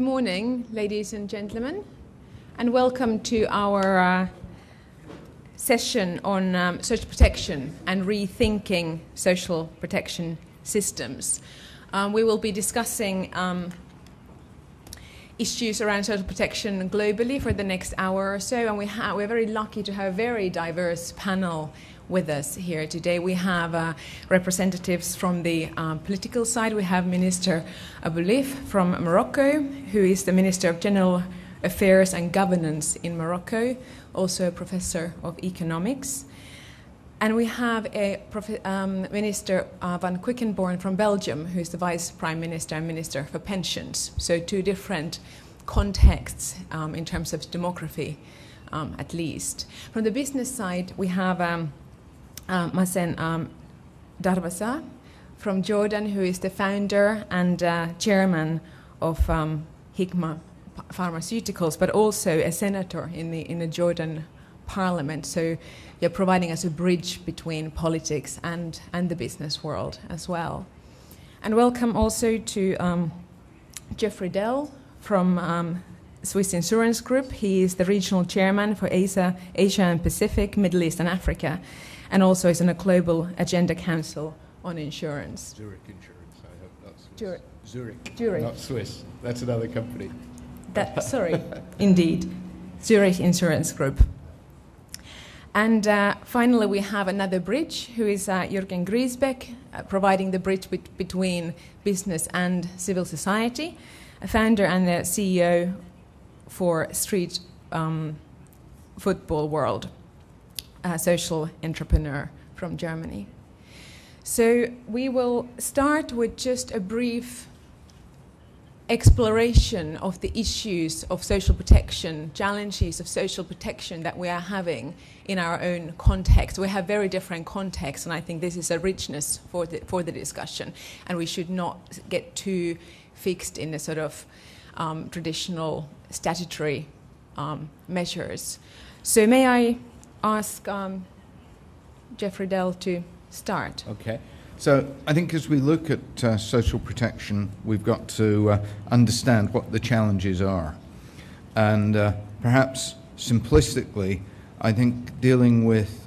Good morning, ladies and gentlemen, and welcome to our uh, session on um, social protection and rethinking social protection systems. Um, we will be discussing um, issues around social protection globally for the next hour or so, and we ha- we're very lucky to have a very diverse panel with us here today. We have uh, representatives from the um, political side. We have Minister Boulif from Morocco, who is the Minister of General Affairs and Governance in Morocco, also a professor of economics. And we have a um, Minister uh, Van Quickenborne from Belgium, who is the Vice Prime Minister and Minister for Pensions. So, two different contexts um, in terms of demography, um, at least. From the business side, we have um, uh, Mazen um, Darwazeh from Jordan, who is the founder and uh, chairman of um, Hikma Pharmaceuticals, but also a senator in the in the Jordan parliament. So you're providing us a bridge between politics and and the business world as well. And welcome also to um, Geoff Riddell from um, Swiss Insurance Group. He is the regional chairman for Asia, Asia and Pacific, Middle East and Africa and also is on a global agenda council on insurance. Zurich Insurance, I hope, not Swiss. Zurich. Zurich. Zurich. Not Swiss. That's another company. That, sorry, indeed. Zurich Insurance Group. And uh, finally, we have another bridge, who is uh, Jürgen Griesbeck, uh, providing the bridge be- between business and civil society, a founder and the CEO for Street um, Football World a social entrepreneur from Germany. So we will start with just a brief exploration of the issues of social protection, challenges of social protection that we are having in our own context. We have very different contexts, and I think this is a richness for the, for the discussion. And we should not get too fixed in the sort of um, traditional statutory um, measures. So, may I ask um, Geoff Riddell to start. Okay. So I think as we look at uh, social protection, we've got to uh, understand what the challenges are. And uh, perhaps simplistically, I think dealing with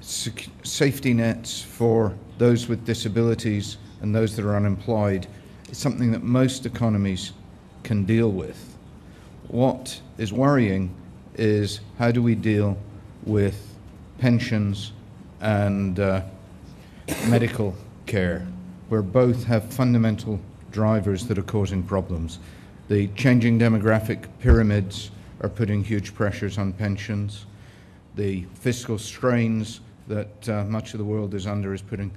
sec- safety nets for those with disabilities and those that are unemployed is something that most economies can deal with. What is worrying is how do we deal with pensions and uh, medical care, where both have fundamental drivers that are causing problems. The changing demographic pyramids are putting huge pressures on pensions. The fiscal strains that uh, much of the world is under is putting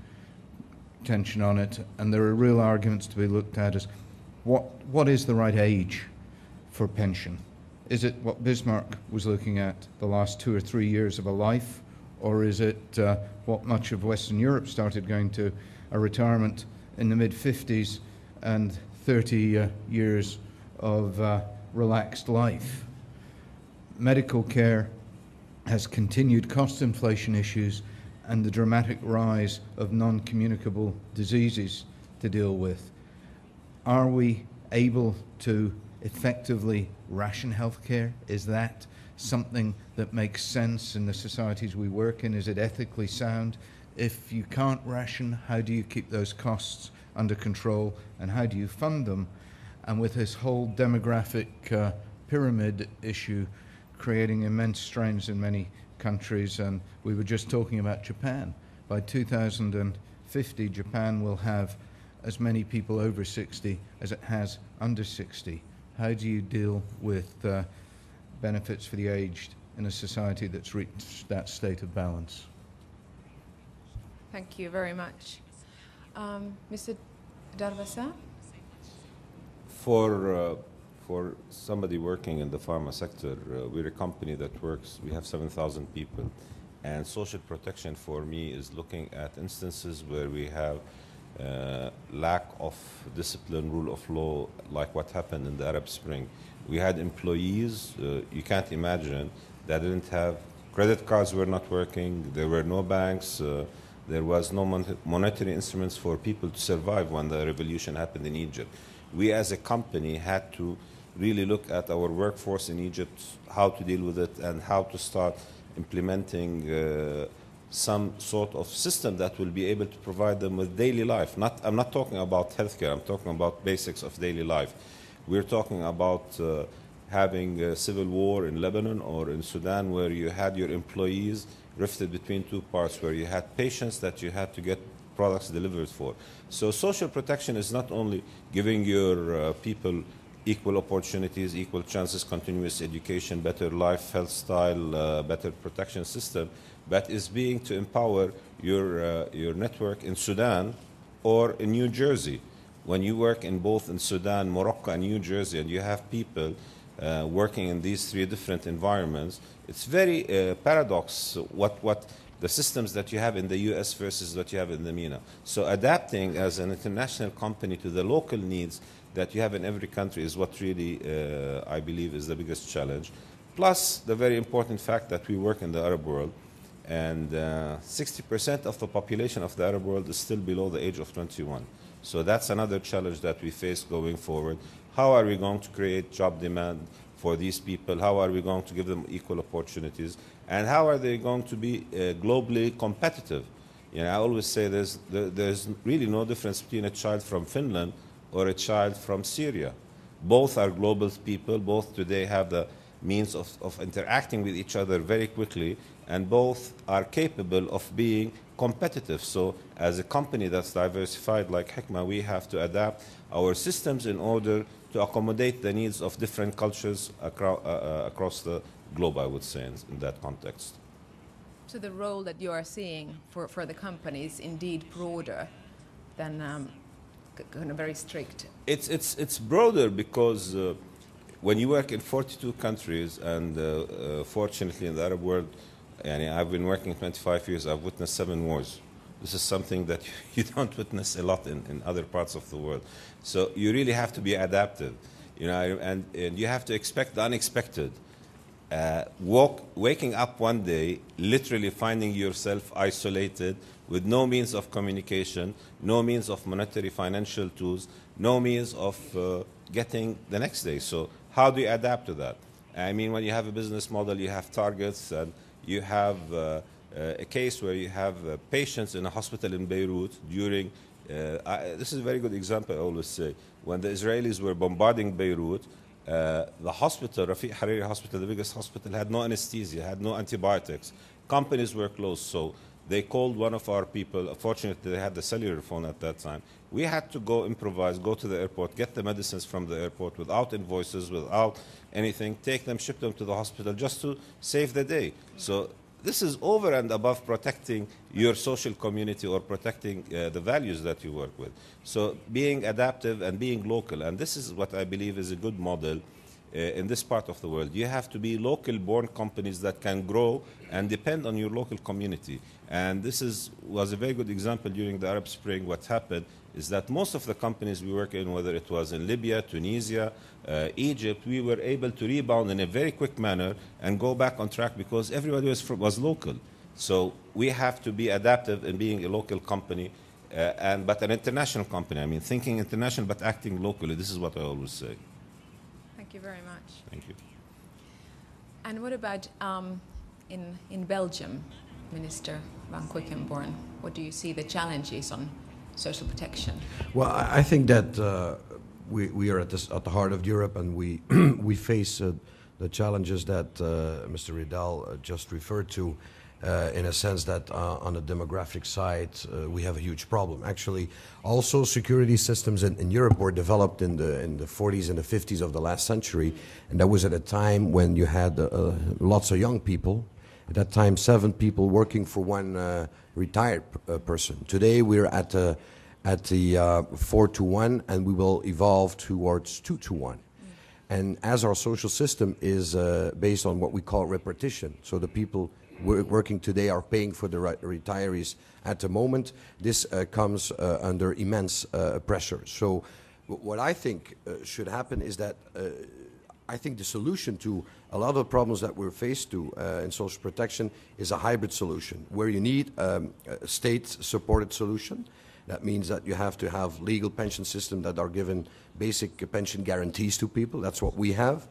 tension on it. And there are real arguments to be looked at as what, what is the right age for pension? Is it what Bismarck was looking at, the last two or three years of a life, or is it uh, what much of Western Europe started going to, a retirement in the mid 50s and 30 uh, years of uh, relaxed life? Medical care has continued cost inflation issues and the dramatic rise of non communicable diseases to deal with. Are we able to effectively ration healthcare? Is that something that makes sense in the societies we work in? Is it ethically sound? If you can't ration, how do you keep those costs under control and how do you fund them? And with this whole demographic uh, pyramid issue creating immense strains in many countries, and we were just talking about Japan. By 2050, Japan will have as many people over 60 as it has under 60. How do you deal with uh, benefits for the aged in a society that's reached that state of balance? Thank you very much. Um, Mr. Darwazeh? For, uh, for somebody working in the pharma sector, uh, we're a company that works, we have 7,000 people. And social protection for me is looking at instances where we have lack of discipline, rule of law, like what happened in the Arab Spring. We had employees, uh, you can't imagine, that didn't have credit cards were not working, there were no banks, uh, there was no mon monetary instruments for people to survive when the revolution happened in Egypt. We as a company had to really look at our workforce in Egypt, how to deal with it, and how to start implementing uh, some sort of system that will be able to provide them with daily life. Not, I'm not talking about healthcare, I'm talking about basics of daily life. We're talking about uh, having a civil war in Lebanon or in Sudan where you had your employees rifted between two parts, where you had patients that you had to get products delivered for. So social protection is not only giving your uh, people equal opportunities, equal chances, continuous education, better life, health style, uh, better protection system, but is being to empower your, uh, your network in Sudan or in New Jersey. When you work in both in Sudan, Morocco, and New Jersey, and you have people uh, working in these three different environments, it's very uh, paradox what, what the systems that you have in the US versus what you have in the MENA. So adapting as an international company to the local needs that you have in every country is what really, uh, I believe, is the biggest challenge. Plus, the very important fact that we work in the Arab world, and 60% uh, of the population of the Arab world is still below the age of 21. So that's another challenge that we face going forward. How are we going to create job demand for these people? How are we going to give them equal opportunities? And how are they going to be uh, globally competitive? You know, I always say there's, there's really no difference between a child from Finland or a child from Syria. Both are global people. Both today have the means of, of interacting with each other very quickly, and both are capable of being competitive. So, as a company that's diversified like Hikma, we have to adapt our systems in order to accommodate the needs of different cultures acro uh, uh, across the globe, I would say, in, in, that context. So, the role that you are seeing for, for the company is indeed broader than um, kind of very strict? It's, it's, it's broader because uh, when you work in 42 countries, and uh, uh, fortunately in the Arab world, and I've been working 25 years, I've witnessed seven wars. This is something that you don't witness a lot in, in other parts of the world. So you really have to be adaptive, you know, and, and you have to expect the unexpected. Uh, walk, waking up one day, literally finding yourself isolated with no means of communication, no means of monetary financial tools, no means of uh, getting the next day. So how do you adapt to that? I mean, when you have a business model, you have targets, and you have uh, uh a case where you have uh, patients in a hospital in Beirut during. Uh, I, this is a very good example. I always say when the Israelis were bombarding Beirut, uh, the hospital, Rafiq Hariri Hospital, the biggest hospital, had no anesthesia, had no antibiotics. Companies were closed, so they called one of our people. Fortunately, they had the cellular phone at that time. We had to go improvise, go to the airport, get the medicines from the airport without invoices, without anything, take them, ship them to the hospital just to save the day. So this is over and above protecting your social community or protecting uh, the values that you work with. So being adaptive and being local, and this is what I believe is a good model uh, in this part of the world. You have to be local born companies that can grow and depend on your local community. And this is, was a very good example during the Arab Spring. What happened is that most of the companies we work in, whether it was in Libya, Tunisia, uh, Egypt, we were able to rebound in a very quick manner and go back on track because everybody was, from, was local. So we have to be adaptive in being a local company, uh, and but an international company. I mean, thinking international but acting locally. This is what I always say. Thank you very much. Thank you. And what about um, in, in Belgium, Minister Van Quickenborne? What do you see the challenges on social protection? Well, I think that uh, we, we are at, this, at the heart of Europe and we, we face uh, the challenges that uh, Mr. Riddell uh, just referred to uh, in a sense that uh, on the demographic side, uh, we have a huge problem. Actually, also security systems in, in, Europe were developed in the, in the 40s and the 50s of the last century, and that was at a time when you had uh, lots of young people. At that time, seven people working for one uh, retired uh, person. Today, we're at, at the four to one, and we will evolve towards two to one. And as our social system is based on what we call repartition, so the people working today are paying for the retirees at the moment. This uh, comes uh, under immense uh, pressure. So what I think uh, should happen is that uh, I think the solution to a lot of the problems that we're faced to uh, in social protection is a hybrid solution where you need um, a state-supported solution That means that you have to have legal pension systems that are given basic pension guarantees to people. That's what we have.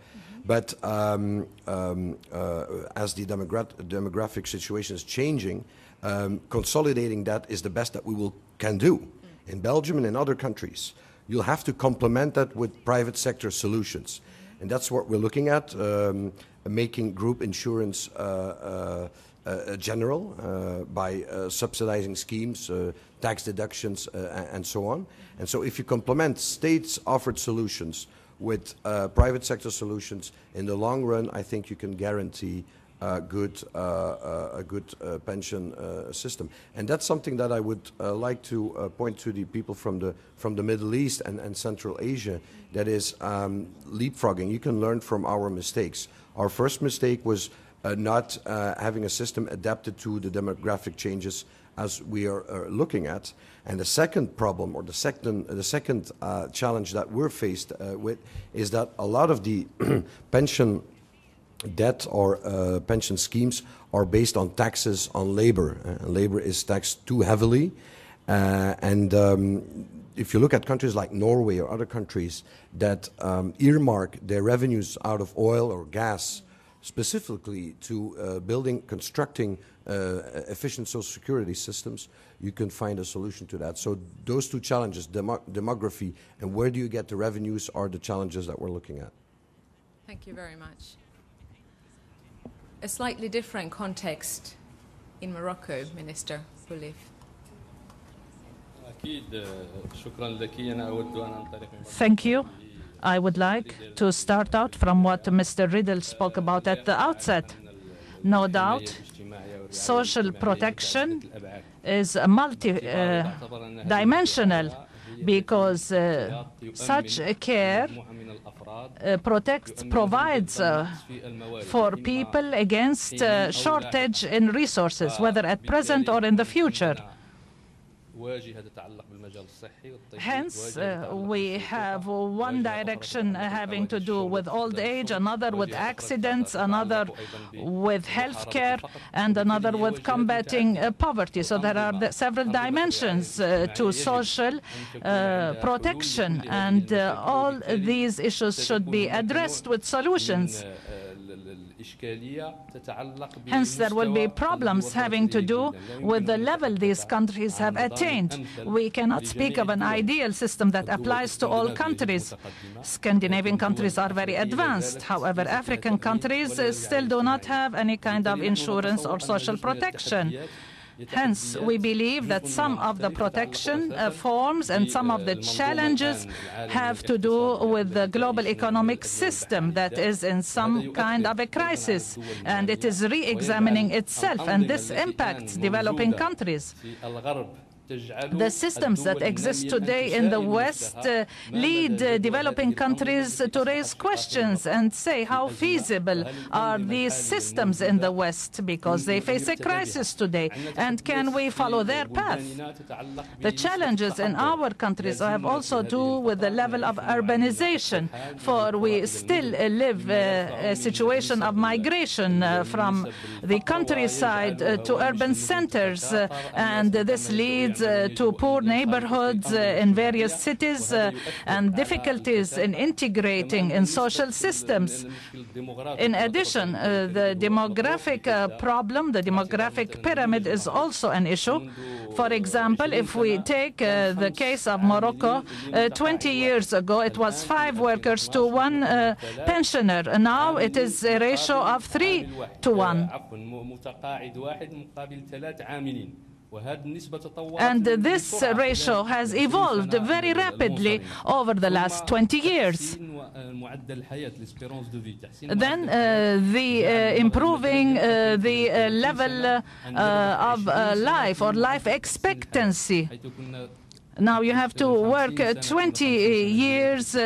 But um, um, uh, as the demogra demographic situation is changing, um, consolidating that is the best that we will can do in Belgium and in other countries. You'll have to complement that with private sector solutions. And that's what we're looking at, um, making group insurance uh, uh, uh, general by subsidizing schemes, tax deductions, and so on. And so if you complement states-offered solutions with private sector solutions, in the long run, I think you can guarantee uh, good, uh, uh, a good pension system. And that's something that I would like to point to the people from the, from the Middle East and, and Central Asia, that is um, leapfrogging. You can learn from our mistakes. Our first mistake was not having a system adapted to the demographic changes as we are uh, looking at. And the second problem, or the second, the second uh, challenge that we're faced uh, with, is that a lot of the pension debt or uh, pension schemes are based on taxes on labor. Uh, labor is taxed too heavily. Uh, and um, if you look at countries like Norway or other countries that um, earmark their revenues out of oil or gas specifically to uh, building, constructing uh, efficient social security systems, you can find a solution to that. So those two challenges, demo demography and where do you get the revenues, are the challenges that we're looking at. Thank you very much a slightly different context in Morocco, Minister Boulif? Thank you. I would like to start out from what Mr. Riddell spoke about at the outset. No doubt, social protection is multi-dimensional uh, because uh, such care uh, protects, provides uh, for people against uh, shortage in resources, whether at present or in the future. Hence, uh, we have one direction having to do with old age, another with accidents, another with healthcare, and another with combating uh, poverty. So there are the several dimensions uh, to social uh, protection, and uh, all these issues should be addressed with solutions. Hence, there will be problems having to do with the level these countries have attained. We cannot speak of an ideal system that applies to all countries. Scandinavian countries are very advanced. However, African countries still do not have any kind of insurance or social protection. Hence, we believe that some of the protection uh, forms and some of the challenges have to do with the global economic system that is in some kind of a crisis, and it is re-examining itself, and this impacts developing countries. The systems that exist today in the West uh, lead uh, developing countries to raise questions and say how feasible are these systems in the West because they face a crisis today and can we follow their path? The challenges in our countries have also to do with the level of urbanization for we still live uh, a situation of migration uh, from the countryside uh, to urban centers uh, and this leads uh, Uh, to poor neighborhoods uh, in various cities uh, and difficulties in integrating in social systems. In addition, uh, the demographic uh, problem, the demographic pyramid is also an issue. For example, if we take the case of Morocco, 20 years ago it was five workers to one pensioner. Now it is a ratio of three to one. And this ratio has evolved very rapidly over the last 20 years. Then uh, the uh, improving uh, the uh, level uh, of uh, life or life expectancy. Now you have to work 20 years.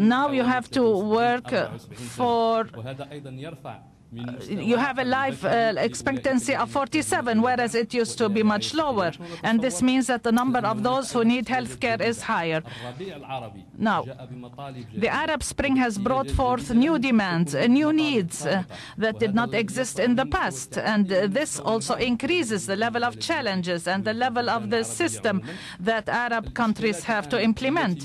now you have to work for you have a life uh, expectancy of 47, whereas it used to be much lower. And this means that the number of those who need health care is higher. Now, the Arab Spring has brought forth new demands, uh, new needs uh, that did not exist in the past. And uh, this also increases the level of challenges and the level of the system that Arab countries have to implement.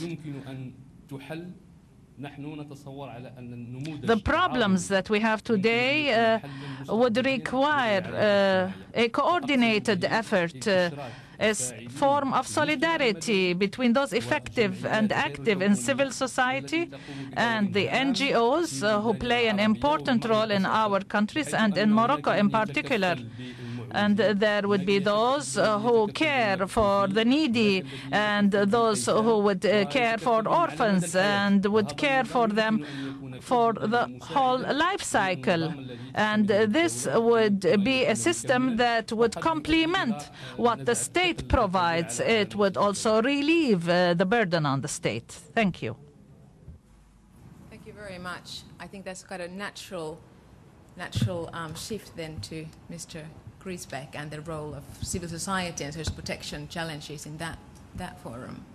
The problems that we have today uh, would require uh, a coordinated effort, uh, a form of solidarity between those effective and active in civil society and the NGOs uh, who play an important role in our countries and in Morocco in particular and there would be those uh, who care for the needy and those who would uh, care for orphans and would care for them for the whole life cycle. And this would be a system that would complement what the state provides. It would also relieve uh, the burden on the state. Thank you. Thank you very much. I think that's quite a natural, natural um, shift then to Mr. Griesbeck and the role of civil society and social protection challenges in that, that forum.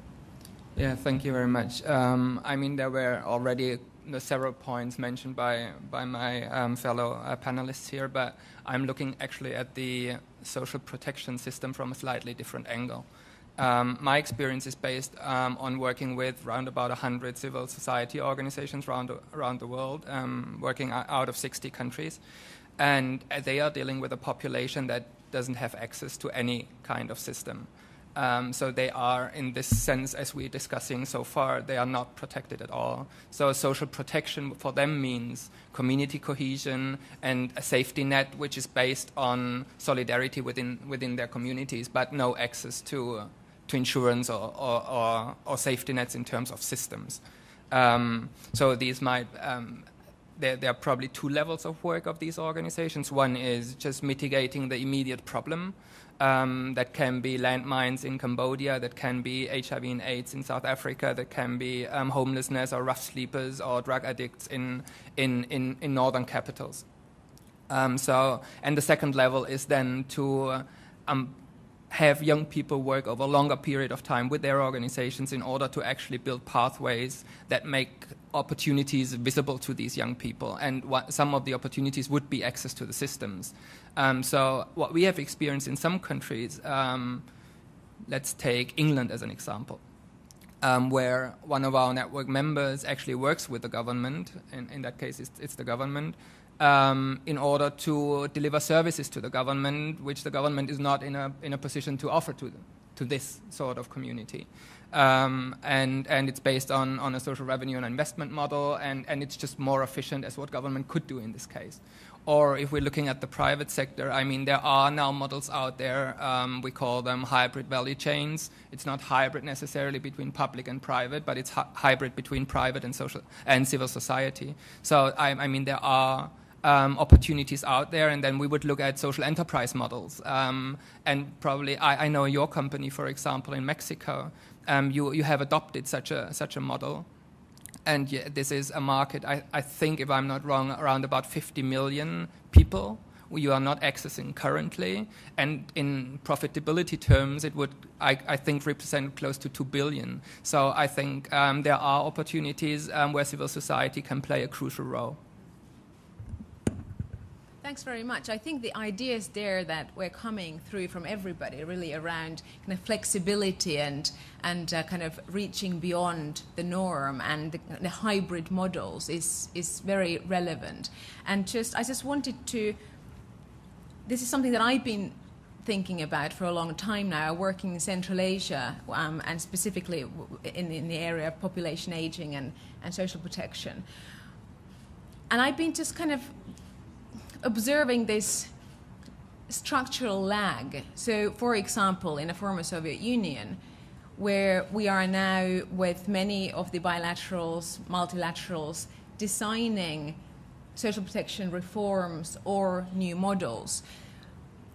Yeah, thank you very much. Um, I mean, there were already several points mentioned by, by my um, fellow uh, panelists here, but I'm looking actually at the social protection system from a slightly different angle. Um, my experience is based um, on working with around about 100 civil society organizations around, around the world, um, working out of 60 countries and they are dealing with a population that doesn't have access to any kind of system. Um, so they are, in this sense, as we're discussing so far, they are not protected at all. So social protection for them means community cohesion and a safety net, which is based on solidarity within within their communities, but no access to uh, to insurance or, or, or, or, safety nets in terms of systems. Um, so these might um, there, there, are probably two levels of work of these organizations. One is just mitigating the immediate problem. Um, that can be landmines in Cambodia, that can be HIV and AIDS in South Africa, that can be um, homelessness or rough sleepers or drug addicts in, in, in, in northern capitals. Um, so, and the second level is then to um, have young people work over a longer period of time with their organizations in order to actually build pathways that make opportunities visible to these young people. And what, some of the opportunities would be access to the systems. Um, so, what we have experienced in some countries, um, let's take England as an example. Um, where one of our network members actually works with the government, in, in that case, it's, it's the government, um, in order to deliver services to the government, which the government is not in a, in a position to offer to, them, to this sort of community. Um, and, and it's based on, on a social revenue and investment model, and, and it's just more efficient as what government could do in this case. Or if we're looking at the private sector, I mean, there are now models out there. Um, we call them hybrid value chains. It's not hybrid necessarily between public and private, but it's hybrid between private and social and civil society. So I, I mean, there are um, opportunities out there, and then we would look at social enterprise models. Um, and probably, I, I, know your company, for example, in Mexico, um, you, you have adopted such a, such a model. And yeah, this is a market, I, I think, if I'm not wrong, around about 50 million people you are not accessing currently. And in profitability terms, it would, I, I think, represent close to 2 billion. So I think um, there are opportunities um, where civil society can play a crucial role. Thanks very much. I think the ideas there that we're coming through from everybody really around kind of flexibility and and uh, kind of reaching beyond the norm and the, the, hybrid models is is very relevant. And just I just wanted to. This is something that I've been thinking about for a long time now, working in Central Asia um, and specifically in, in the area of population aging and, and social protection. And I've been just kind of observing this structural lag. So, for example, in a former Soviet Union, where we are now with many of the bilaterals, multilaterals, designing social protection reforms or new models.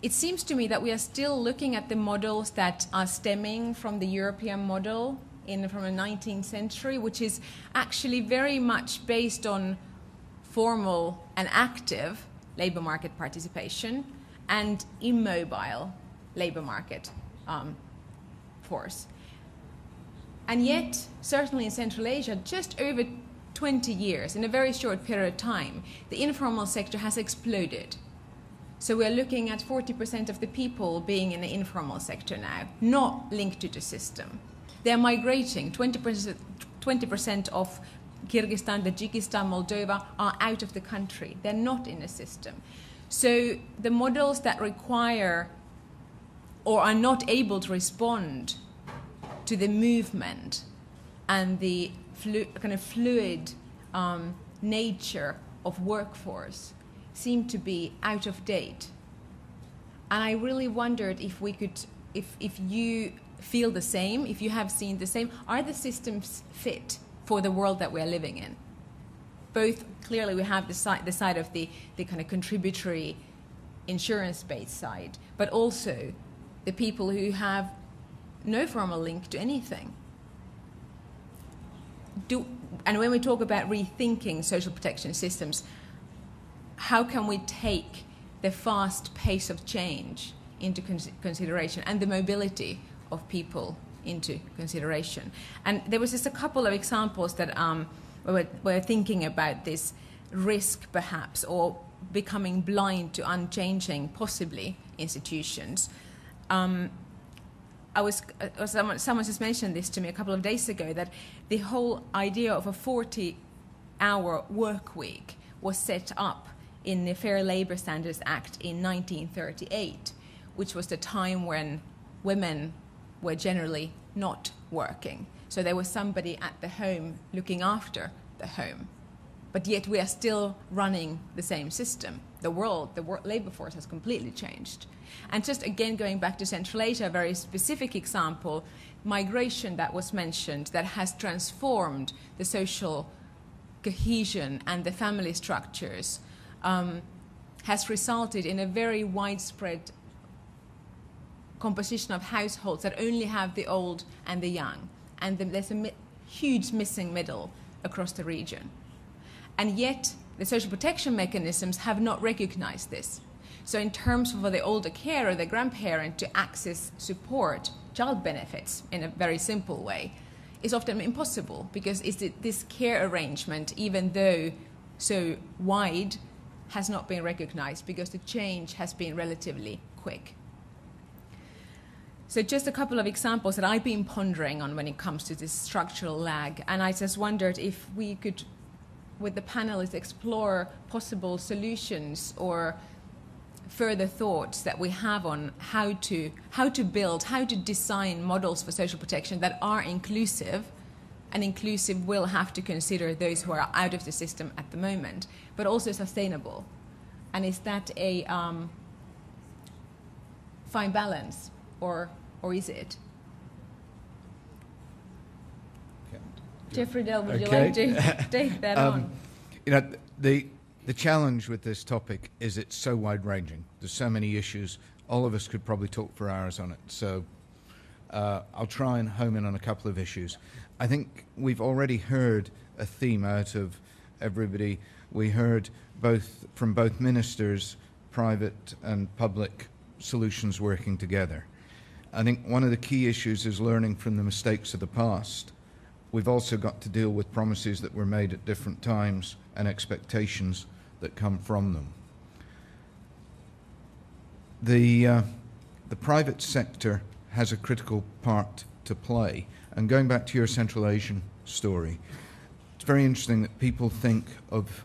It seems to me that we are still looking at the models that are stemming from the European model in from the 19th century, which is actually very much based on formal and active labour market participation and immobile labour market um, force. And yet, certainly in Central Asia, just over 20 years, in a very short period of time, the informal sector has exploded. So we're looking at 40% of the people being in the informal sector now, not linked to the system. They're migrating. 20%, 20% of Kyrgyzstan, Tajikistan, Moldova are out of the country. They're not in the system. So the models that require or are not able to respond to the movement and the flu- kind of fluid um, nature of workforce seem to be out of date. And I really wondered if we could, if, if you feel the same, if you have seen the same, are the systems fit for the world that we're living in? Both clearly we have the side, the side of the, the kind of contributory insurance based side, but also the people who have no formal link to anything. Do, and when we talk about rethinking social protection systems, how can we take the fast pace of change into consideration and the mobility of people into consideration? And there was just a couple of examples that um, were, were thinking about this risk, perhaps, or becoming blind to unchanging, possibly, institutions. Um, I was, uh, someone, someone just mentioned this to me a couple of days ago that the whole idea of a 40 hour work week was set up in the Fair Labor Standards Act in 1938, which was the time when women were generally not working. So there was somebody at the home looking after the home. But yet we are still running the same system. The world, the world, labor force has completely changed. And just again, going back to Central Asia, a very specific example migration that was mentioned that has transformed the social cohesion and the family structures um, has resulted in a very widespread composition of households that only have the old and the young. And there's a mi- huge missing middle across the region. And yet, the social protection mechanisms have not recognized this. So, in terms of the older carer, the grandparent to access support, child benefits in a very simple way, is often impossible because this care arrangement, even though so wide, has not been recognized because the change has been relatively quick. So, just a couple of examples that I've been pondering on when it comes to this structural lag, and I just wondered if we could, with the panelists, explore possible solutions or further thoughts that we have on how to how to build, how to design models for social protection that are inclusive, and inclusive will have to consider those who are out of the system at the moment, but also sustainable. And is that a um, fine balance, or or is it? Okay. Jeff Riddell, would Okay. you like to take that Um, on? You know, the, the challenge with this topic is it's so wide ranging. There's so many issues. All of us could probably talk for hours on it. So uh, I'll try and home in on a couple of issues. I think we've already heard a theme out of everybody. We heard both from both ministers, private and public solutions working together. I think one of the key issues is learning from the mistakes of the past. We've also got to deal with promises that were made at different times and expectations that come from them. The, uh, the private sector has a critical part to play. And going back to your Central Asian story, it's very interesting that people think of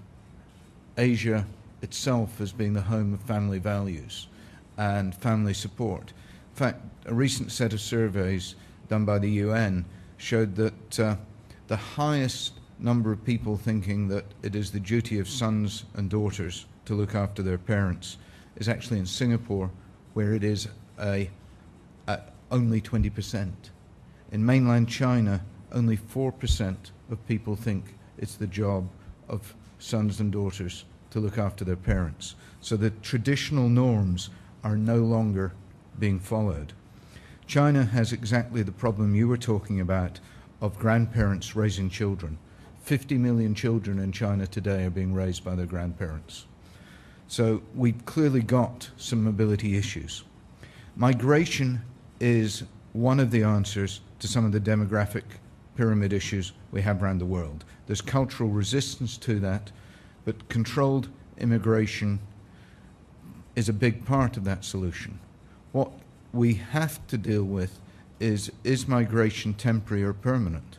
Asia itself as being the home of family values and family support. In fact, a recent set of surveys done by the UN showed that uh, the highest number of people thinking that it is the duty of sons and daughters to look after their parents is actually in Singapore, where it is a, a only 20%. In mainland China, only 4% of people think it's the job of sons and daughters to look after their parents. So the traditional norms are no longer being followed. China has exactly the problem you were talking about of grandparents raising children. 50 million children in China today are being raised by their grandparents. So we've clearly got some mobility issues. Migration is one of the answers to some of the demographic pyramid issues we have around the world. There's cultural resistance to that, but controlled immigration is a big part of that solution. What we have to deal with is is migration temporary or permanent?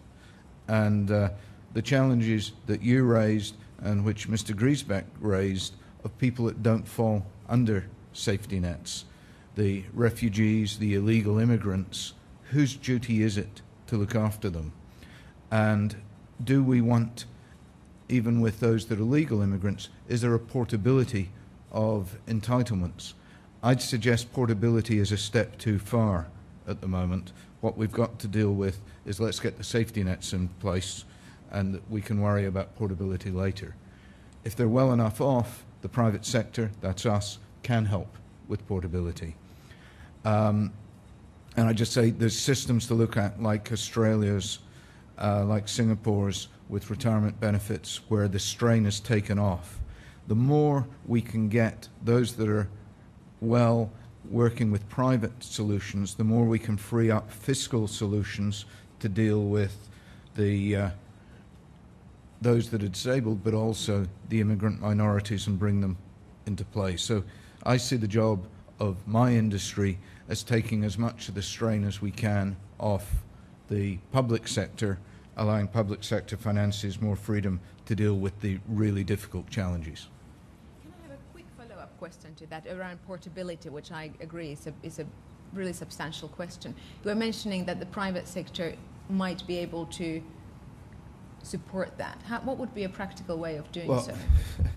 And uh, the challenges that you raised and which Mr. Griesbeck raised of people that don't fall under safety nets, the refugees, the illegal immigrants, whose duty is it to look after them? And do we want, even with those that are legal immigrants, is there a portability of entitlements? I'd suggest portability is a step too far at the moment. What we've got to deal with is let's get the safety nets in place and we can worry about portability later. If they're well enough off, the private sector, that's us, can help with portability. Um, and I just say there's systems to look at like Australia's, uh, like Singapore's with retirement benefits where the strain is taken off. The more we can get those that are well working with private solutions, the more we can free up fiscal solutions to deal with the uh, those that are disabled, but also the immigrant minorities and bring them into play. So I see the job of my industry as taking as much of the strain as we can off the public sector, allowing public sector finances more freedom to deal with the really difficult challenges question to that around portability, which I agree is a, is a really substantial question. You were mentioning that the private sector might be able to support that. How, what would be a practical way of doing well, so?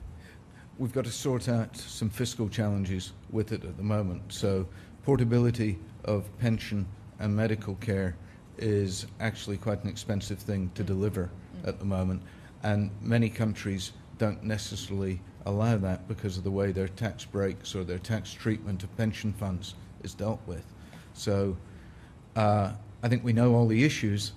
we've got to sort out some fiscal challenges with it at the moment. So, portability of pension and medical care is actually quite an expensive thing to mm. deliver mm. at the moment, and many countries don't necessarily allow that because of the way their tax breaks or their tax treatment of pension funds is dealt with. So uh, I think we know all the issues.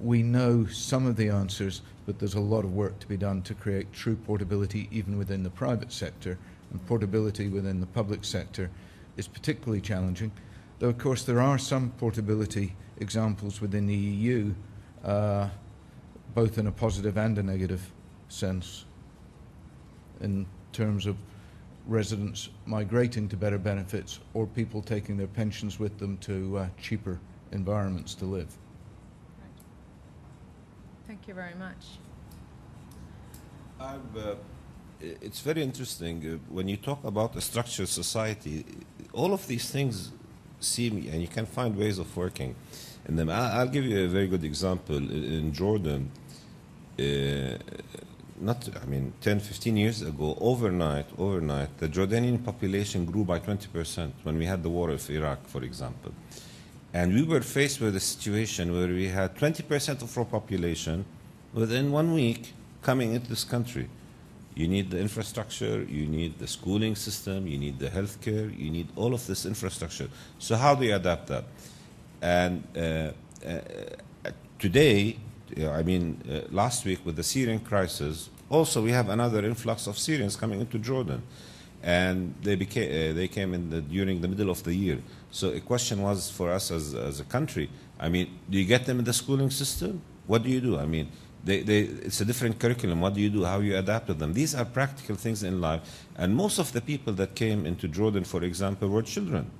We know some of the answers, but there's a lot of work to be done to create true portability even within the private sector. And portability within the public sector is particularly challenging. Though, of course, there are some portability examples within the EU, uh, both in a positive and a negative sense in terms of residents migrating to better benefits or people taking their pensions with them to uh, cheaper environments to live. Thank you very much. Uh, it's very interesting uh, when you talk about a structured society. All of these things seem, and you can find ways of working in them. I'll give you a very good example. In Jordan, uh, not, I mean, 10, 15 years ago, overnight, overnight, the Jordanian population grew by 20% when we had the war of Iraq, for example. And we were faced with a situation where we had 20% of our population within one week coming into this country. You need the infrastructure, you need the schooling system, you need the healthcare, you need all of this infrastructure. So how do you adapt that? And uh, uh, today, I mean, uh, last week with the Syrian crisis, also we have another influx of Syrians coming into Jordan, and they became uh, they came in the, during the middle of the year. So a question was for us as as a country. I mean, do you get them in the schooling system? What do you do? I mean, they, they, it's a different curriculum. What do you do? How you adapt to them? These are practical things in life. And most of the people that came into Jordan, for example, were children.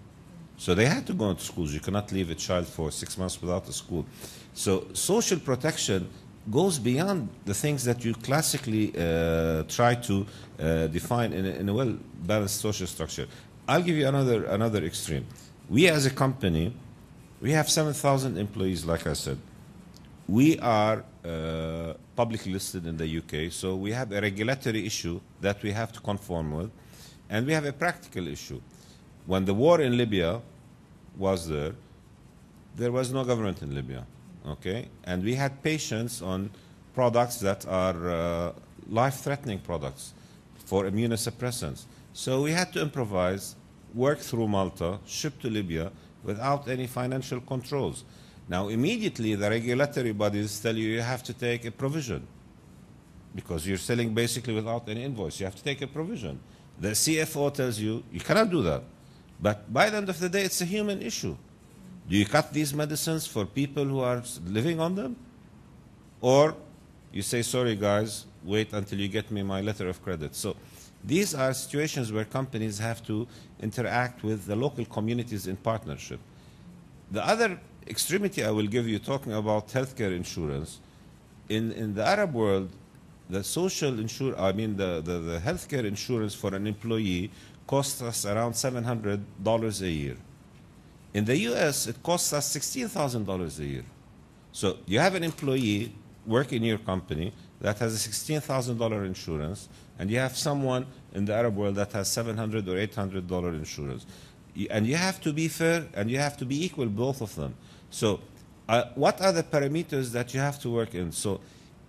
So they had to go into schools. You cannot leave a child for six months without a school. So social protection goes beyond the things that you classically uh, try to uh, define in a, in a well-balanced social structure. I'll give you another, another extreme. We as a company, we have 7,000 employees, like I said. We are uh, publicly listed in the UK, so we have a regulatory issue that we have to conform with, and we have a practical issue. When the war in Libya was there, there was no government in Libya okay? And we had patients on products that are uh, life-threatening products for immunosuppressants. So we had to improvise, work through Malta, ship to Libya without any financial controls. Now, immediately, the regulatory bodies tell you you have to take a provision because you're selling basically without any invoice. You have to take a provision. The CFO tells you, you cannot do that. But by the end of the day, it's a human issue. Do you cut these medicines for people who are living on them? Or you say, sorry, guys, wait until you get me my letter of credit. So these are situations where companies have to interact with the local communities in partnership. The other extremity I will give you, talking about healthcare insurance, in, in the Arab world, the social insurance, I mean the, the, the healthcare insurance for an employee costs us around $700 a year. In the US, it costs us $16,000 a year. So you have an employee work in your company that has a $16,000 insurance, and you have someone in the Arab world that has $700 or $800 insurance. And you have to be fair and you have to be equal, both of them. So, uh, what are the parameters that you have to work in? So,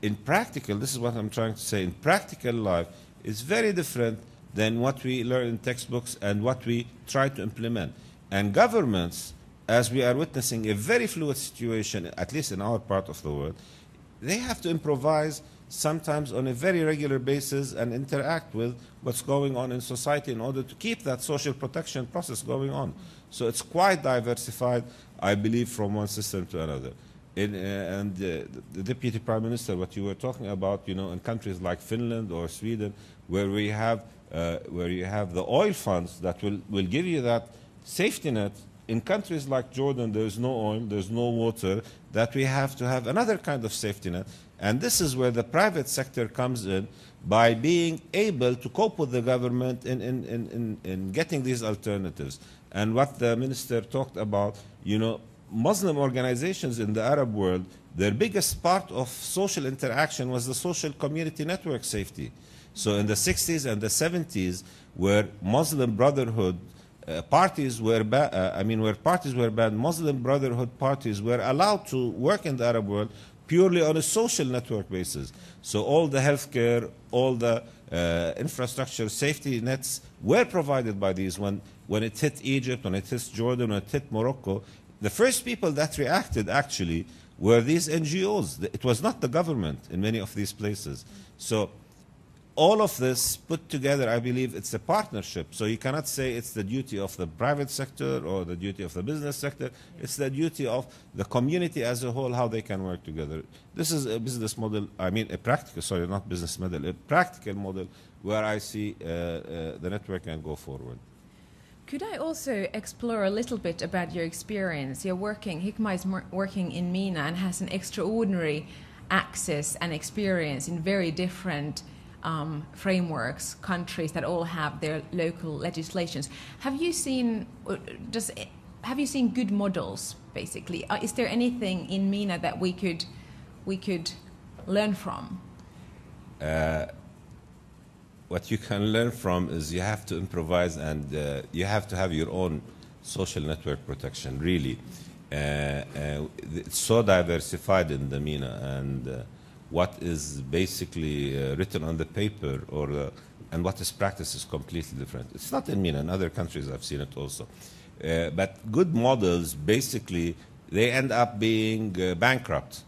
in practical, this is what I'm trying to say, in practical life, it's very different than what we learn in textbooks and what we try to implement. And governments, as we are witnessing a very fluid situation, at least in our part of the world, they have to improvise sometimes on a very regular basis and interact with what's going on in society in order to keep that social protection process going on. So it's quite diversified, I believe, from one system to another. In, uh, and uh, the Deputy Prime Minister, what you were talking about, you know, in countries like Finland or Sweden, where we have, uh, where you have the oil funds that will, will give you that safety net in countries like Jordan, there's no oil, there's no water, that we have to have another kind of safety net. And this is where the private sector comes in by being able to cope with the government in, in, in, in, getting these alternatives. And what the minister talked about, you know, Muslim organizations in the Arab world, their biggest part of social interaction was the social community network safety. So in the 60s and the 70s, where Muslim Brotherhood uh, parties were, uh, I mean, where parties were banned, Muslim Brotherhood parties were allowed to work in the Arab world purely on a social network basis. So all the healthcare, all the uh, infrastructure, safety nets were provided by these. When, when it hit Egypt, when it hit Jordan, when it hit Morocco, the first people that reacted actually were these NGOs. It was not the government in many of these places. So all of this put together, I believe it's a partnership. So you cannot say it's the duty of the private sector or the duty of the business sector. It's the duty of the community as a whole, how they can work together. This is a business model, I mean, a practical, sorry, not business model, a practical model where I see uh, uh, the network can go forward. Could I also explore a little bit about your experience? You're working, Hikma is working in MENA and has an extraordinary access and experience in very different um, frameworks, countries that all have their local legislations. Have you seen uh, does have you seen good models basically? Uh, is there anything in MENA that we could we could learn from? Uh, what you can learn from is you have to improvise and uh, you have to have your own social network protection. Really, uh, uh, it's so diversified in the MENA and what is basically uh, written on the paper or uh, and what is practiced is completely different. It's not in MENA. In other countries, I've seen it also. Uh, but good models, basically, they end up being uh, bankrupt.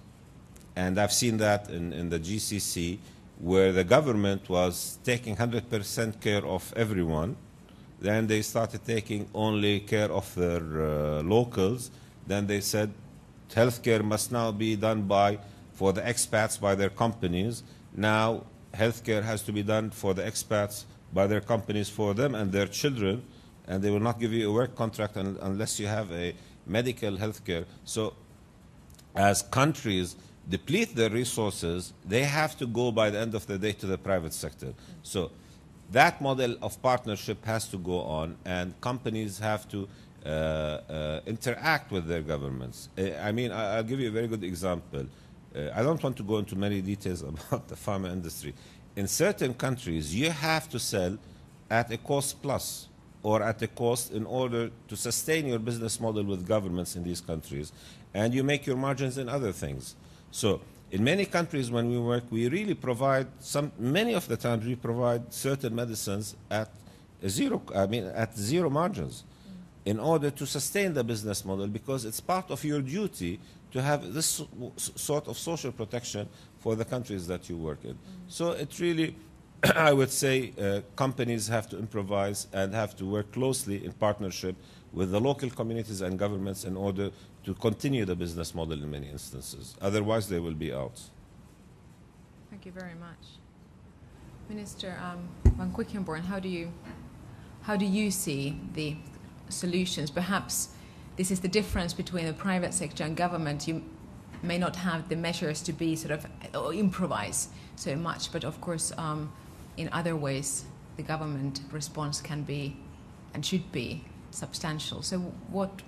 And I've seen that in, in the GCC, where the government was taking 100% care of everyone. Then they started taking only care of their uh, locals. Then they said healthcare must now be done by for the expats by their companies. Now, healthcare has to be done for the expats by their companies for them and their children, and they will not give you a work contract un unless you have a medical healthcare. So, as countries deplete their resources, they have to go by the end of the day to the private sector. So, that model of partnership has to go on, and companies have to uh, uh, interact with their governments. Uh, I mean, I'll give you a very good example. Uh, I don't want to go into many details about the pharma industry. In certain countries, you have to sell at a cost plus or at a cost in order to sustain your business model with governments in these countries, and you make your margins in other things. So in many countries when we work, we really provide some, many of the times we provide certain medicines at zero, I mean, at zero margins in order to sustain the business model because it's part of your duty to have this sort of social protection for the countries that you work in. Mm. So it really, I would say uh, companies have to improvise and have to work closely in partnership with the local communities and governments in order to continue the business model in many instances. Otherwise, they will be out. Thank you very much. Minister um, Van Quickenborne, how do you how do you see the solutions? Perhaps this is the difference between the private sector and government. You may not have the measures to be sort of or improvise so much, but of course, um, in other ways, the government response can be and should be substantial. So, what,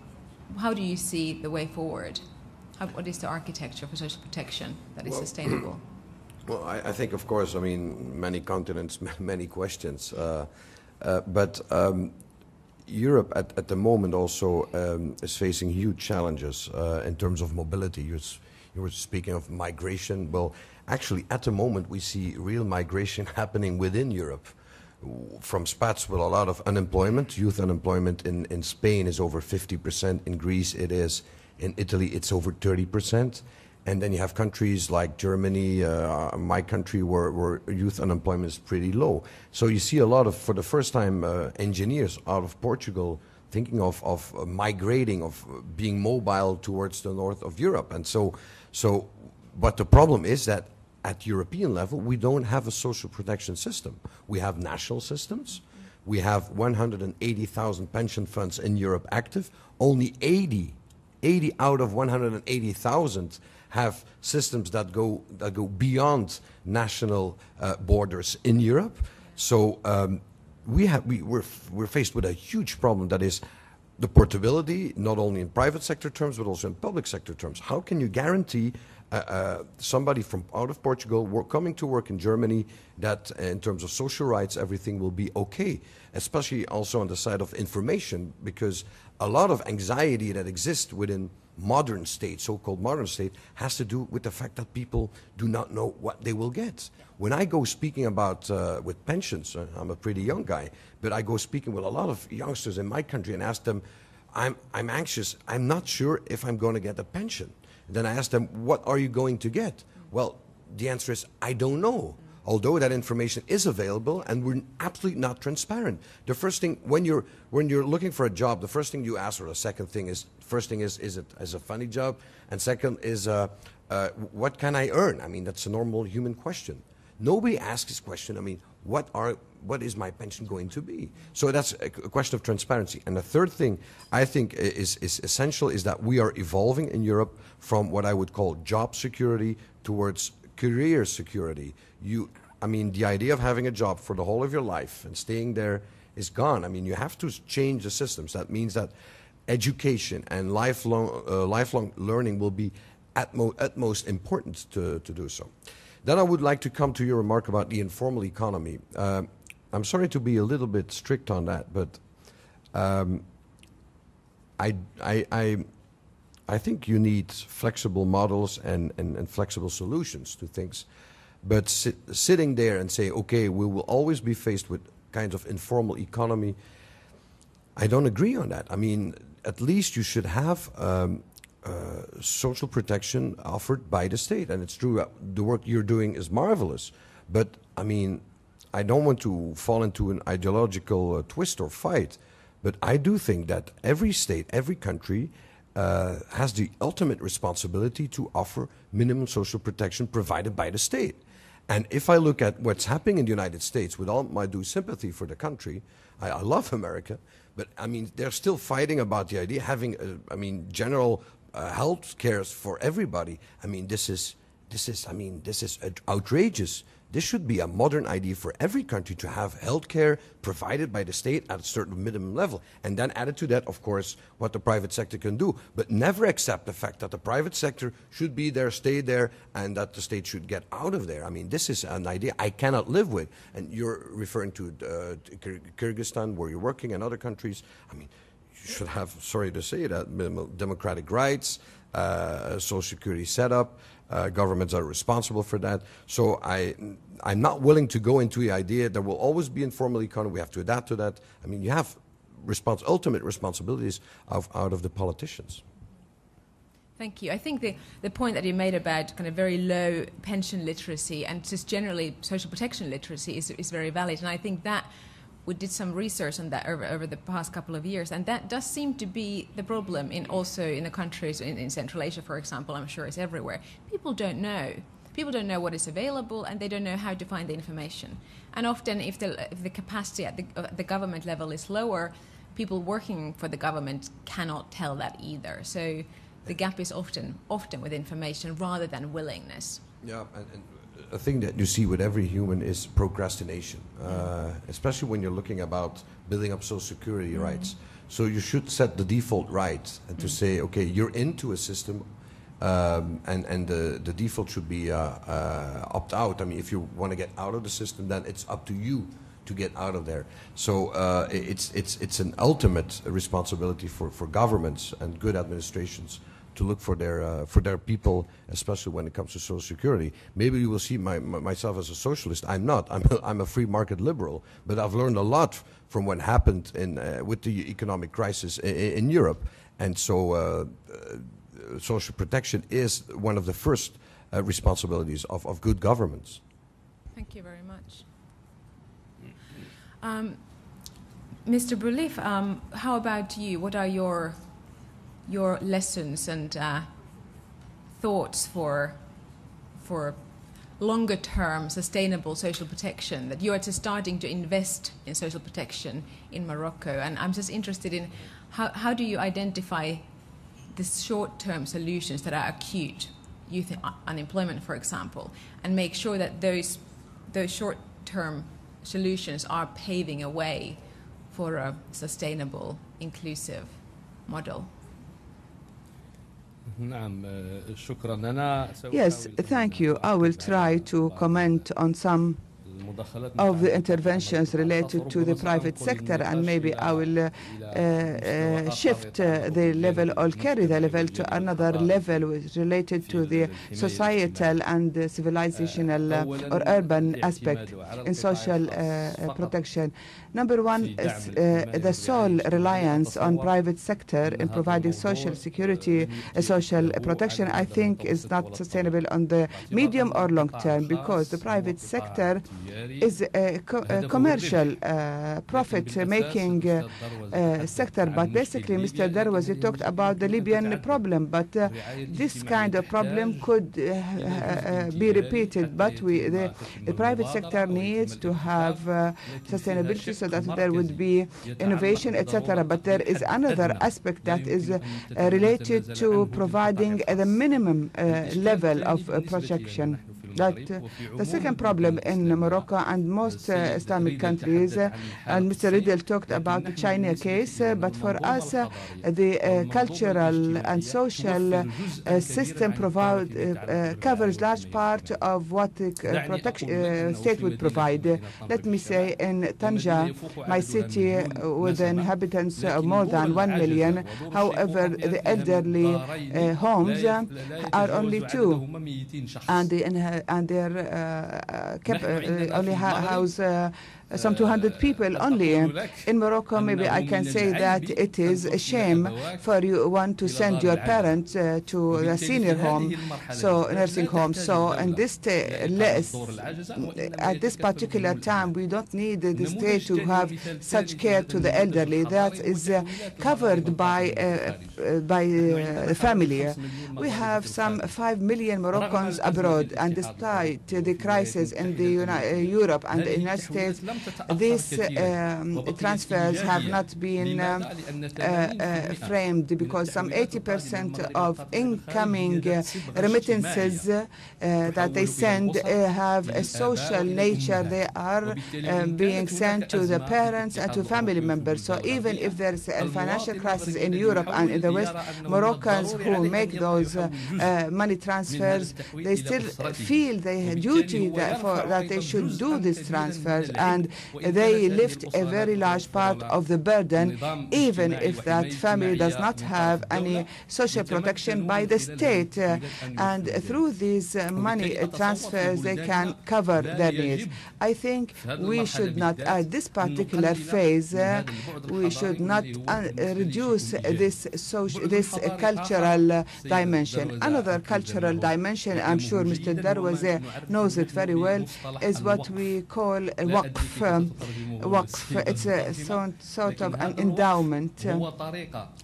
how do you see the way forward? How, what is the architecture for social protection that is well, sustainable? Well, I, I, think, of course, I mean, many continents, many questions. Uh, uh, but um, Europe at, at, the moment also um, is facing huge challenges uh, in terms of mobility. You, you were speaking of migration. Well, actually, at the moment, we see real migration happening within Europe. From spats with a lot of unemployment, youth unemployment in, in Spain is over 50%, in Greece it is, in Italy it's over 30%. And then you have countries like Germany, uh, my country, where, where, youth unemployment is pretty low. So you see a lot of, for the first time, uh, engineers out of Portugal thinking of, of migrating, of being mobile towards the north of Europe. And so, so, but the problem is that at European level, we don't have a social protection system. We have national systems. We have 180,000 pension funds in Europe active. Only 80, 80 out of 180,000 have systems that go that go beyond national uh, borders in Europe. So um, we have we, we're we're faced with a huge problem that is the portability, not only in private sector terms but also in public sector terms. How can you guarantee uh, uh, somebody from out of Portugal work, coming to work in Germany that uh, in terms of social rights everything will be okay, especially also on the side of information because a lot of anxiety that exists within modern state, so-called modern state, has to do with the fact that people do not know what they will get. When I go speaking about uh, with pensions, uh, I'm a pretty young guy, but I go speaking with a lot of youngsters in my country and ask them, I'm, I'm anxious, I'm not sure if I'm going to get a pension. And then I ask them, what are you going to get? Well, the answer is, I don't know although that information is available and we're absolutely not transparent. The first thing when you're when you're looking for a job, the first thing you ask, or the second thing is, first thing is, is it is a funny job, and second is, uh, uh, what can I earn? I mean, that's a normal human question. Nobody asks this question. I mean, what are what is my pension going to be? So that's a question of transparency. And the third thing I think is, is essential is that we are evolving in Europe from what I would call job security towards career security. You, I mean, the idea of having a job for the whole of your life and staying there is gone. I mean, you have to change the systems. That means that education and lifelong, uh, lifelong learning will be at mo utmost important to, to do so. Then I would like to come to your remark about the informal economy. Uh, I'm sorry to be a little bit strict on that, but um, I, I, I I think you need flexible models and, and, and flexible solutions to things. But sit, sitting there and say, okay, we will always be faced with kinds of informal economy, I don't agree on that. I mean, at least you should have um, uh, social protection offered by the state. And it's true, uh, the work you're doing is marvelous. But, I mean, I don't want to fall into an ideological uh, twist or fight. But I do think that every state, every country uh, has the ultimate responsibility to offer minimum social protection provided by the state. And if I look at what's happening in the United States, with all my due sympathy for the country, I, I love America, but I mean, they're still fighting about the idea having, uh, I mean, general uh, health cares for everybody. I mean, this is, this is, I mean, this is outrageous. This should be a modern idea for every country to have health care provided by the state at a certain minimum level. And then added to that, of course, what the private sector can do. But never accept the fact that the private sector should be there, stay there, and that the state should get out of there. I mean, this is an idea I cannot live with. And you're referring to uh, Kyrgyzstan, where you're working, and other countries. I mean, you should have, sorry to say that, democratic rights, uh, social security setup. Uh, governments are responsible for that. So I, I'm not willing to go into the idea there will always be informal economy. We have to adapt to that. I mean, you have respons ultimate responsibilities of, out of the politicians. Thank you. I think the, the point that you made about kind of very low pension literacy and just generally social protection literacy is, is very valid. And I think that we did some research on that over, over the past couple of years, and that does seem to be the problem in also in the countries in, in Central Asia, for example. I'm sure it's everywhere. People don't know. People don't know what is available, and they don't know how to find the information. And often, if the, if the capacity at the, at the government level is lower, people working for the government cannot tell that either. So the gap is often often with information rather than willingness. Yeah, and, and a thing that you see with every human is procrastination, uh, especially when you're looking about building up social security mm. rights. So you should set the default right and to mm. say, okay, you're into a system, um, and and the the default should be uh, uh, opt out. I mean, if you want to get out of the system, then it's up to you to get out of there. So uh, it's it's it's an ultimate responsibility for for governments and good administrations to look for their uh, for their people, especially when it comes to social security. Maybe you will see my, my, myself as a socialist. I'm not. I'm a, I'm a free market liberal, but I've learned a lot from what happened in uh, with the economic crisis in, in Europe, and so uh, uh, social protection is one of the first uh, responsibilities of, of good governments. Thank you very much. Um, Mr. Boulif, um, how about you? What are your your lessons and uh, thoughts for for longer term sustainable social protection that you are just starting to invest in social protection in Morocco. And I'm just interested in how, how do you identify the short term solutions that are acute youth unemployment for example and make sure that those those short term solutions are paving a way for a sustainable inclusive model Yes, thank you. I will try to comment on some of the interventions related to the private sector, and maybe I will uh, uh, shift uh, the level or carry the level to another level related to the societal and civilizational or urban aspect in social protection. Number one is the sole reliance on private sector in providing social security, social protection, I think is not sustainable on the medium or long term because the private sector is a, co a commercial uh, profit-making uh, uh, sector. But basically, Mr. Darwazeh talked about the Libyan problem. But uh, this kind of problem could uh, uh, be repeated. But we, the, the, private sector needs to have sustainability so that there would be innovation, etc. But there is another aspect that is related to providing the minimum level of protection. That uh, the second problem in Morocco and most uh, Islamic countries, uh, and Mr. Riddell talked about the China case, but for us, the cultural and social system provide, covers large part of what the protection, state would provide. Let me say in Tanja, my city with inhabitants of more than 1 million, however, the elderly homes are only two. And the and their uh, cap- uh, only house some 200 people only. In Morocco, maybe I can say that it is a shame for you one to send your parents uh, to a senior home, so nursing home. So in this less, at this particular time, we don't need the state to have such care to the elderly. That is uh, covered by uh, uh by uh, the family. We have some five million Moroccans abroad, and despite the crisis in the Uni Europe and the United States, these um, transfers have not been uh, uh, framed because some 80% of incoming uh, remittances uh, that they send uh, have a social nature. They are being sent to the parents and to family members. So even if there's a financial crisis in Europe and in the West, Moroccans who make those uh, money transfers, they still feel the duty that, for, that they should do these transfers and they lift a very large part of the burden, even if that family does not have any social protection by the state. And through these uh, money transfers, they can cover their needs. I think we should not, at this particular phase, uh, we should not uh, reduce this, social, this cultural dimension. Another cultural dimension, I'm sure Mr. Darwazeh knows it very well, is what we call waqf. Um, waqf. It's a sort, of an endowment. Uh,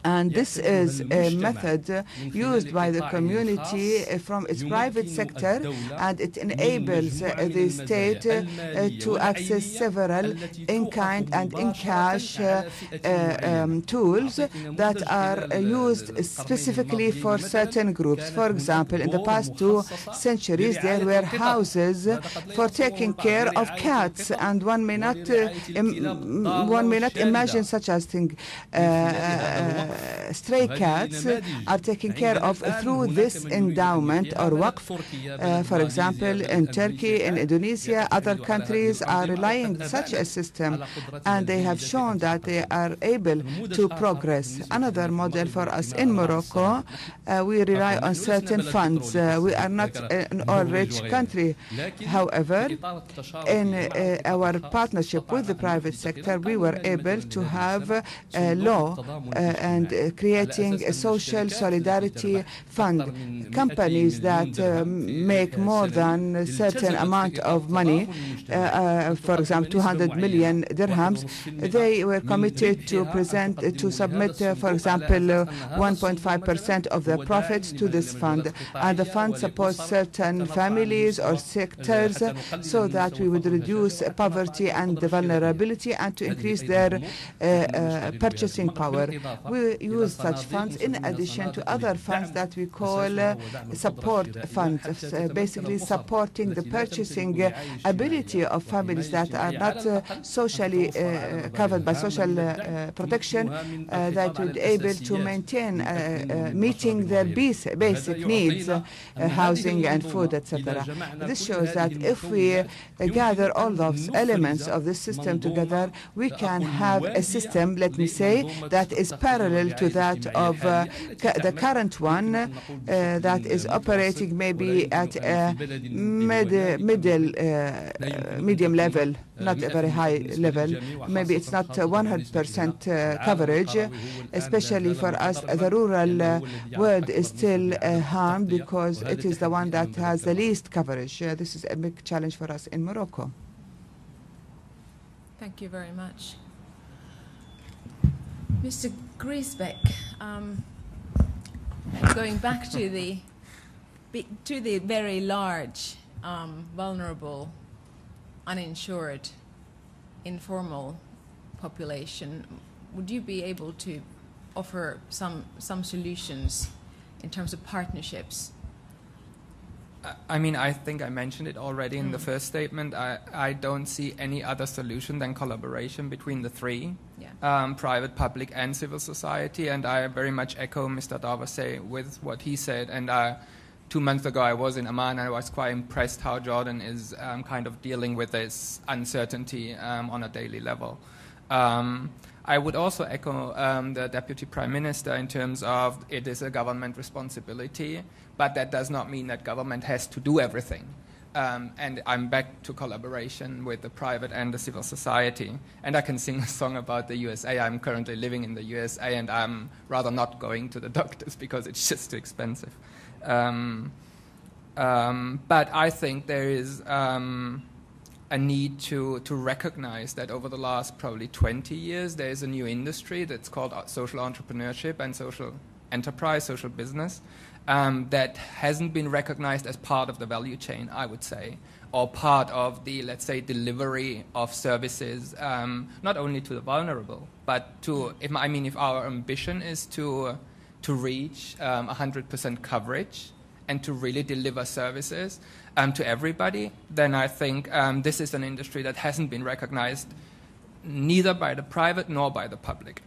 and this is a method used by the community uh, from its private sector, and it enables uh, the state to access several in-kind and in-cash um, tools that are used specifically for certain groups. For example, in the past two centuries, there were houses for taking care of cats, and one may not uh, one may not imagine such as thing. Uh, uh, stray cats are taken care of through this endowment or waqf. Uh, for example, in Turkey, in Indonesia, other countries are relying on such a system, and they have shown that they are able to progress. Another model for us in Morocco, uh, we rely on certain funds. Uh, we are not an oil-rich country. However, in uh, our partnership with the private sector, we were able to have a law uh, and uh, creating a social solidarity fund. Companies that um, make more than a certain amount of money, uh, for example, 200 million dirhams, they were committed to present, to submit, for example, 1.5% of their profits to this fund. And the fund supports certain families or sectors so that we would reduce poverty and the vulnerability and to increase their uh, uh, purchasing power. We use such funds in addition to other funds that we call uh, support funds, uh, uh, basically supporting the purchasing uh, ability of families that are not socially covered by social protection, that would able to maintain meeting their basic needs, housing and food, etc. This shows that if we gather all those elements of this system together, we can have a system, let me say, that is parallel to that of uh, the current one uh, that is operating maybe at a mid middle, uh, medium level, not a very high level. Maybe it's not 100% uh, coverage, especially for us. The rural uh, world is still uh, harmed because it is the one that has the least coverage. this is a big challenge for us in Morocco. Thank you very much. Mr. Griesbeck, um, going back to the to the very large, um, vulnerable, uninsured, informal population, would you be able to offer some some solutions in terms of partnerships I mean, I think I mentioned it already in mm. the first statement. I, I don't see any other solution than collaboration between the three yeah. um, private, public, and civil society. And I very much echo Mr. Darwazeh with what he said. And uh, two months ago, I was in Amman and I was quite impressed how Jordan is um, kind of dealing with this uncertainty um, on a daily level. I would also echo um, the Deputy Prime Minister in terms of it is a government responsibility but that does not mean that government has to do everything. Um, and I'm back to collaboration with the private and the civil society. And I can sing a song about the USA. I'm currently living in the USA, and I'm rather not going to the doctors because it's just too expensive. Um, um, but I think there is um, a need to, to recognize that over the last probably 20 years, there is a new industry that's called social entrepreneurship and social enterprise, social business um, that hasn't been recognized as part of the value chain, I would say, or part of the, let's say, delivery of services, um, not only to the vulnerable, but to, if, I mean, if our ambition is to, to reach um, 100% coverage and to really deliver services um, to everybody, then I think um, this is an industry that hasn't been recognized neither by the private nor by the public.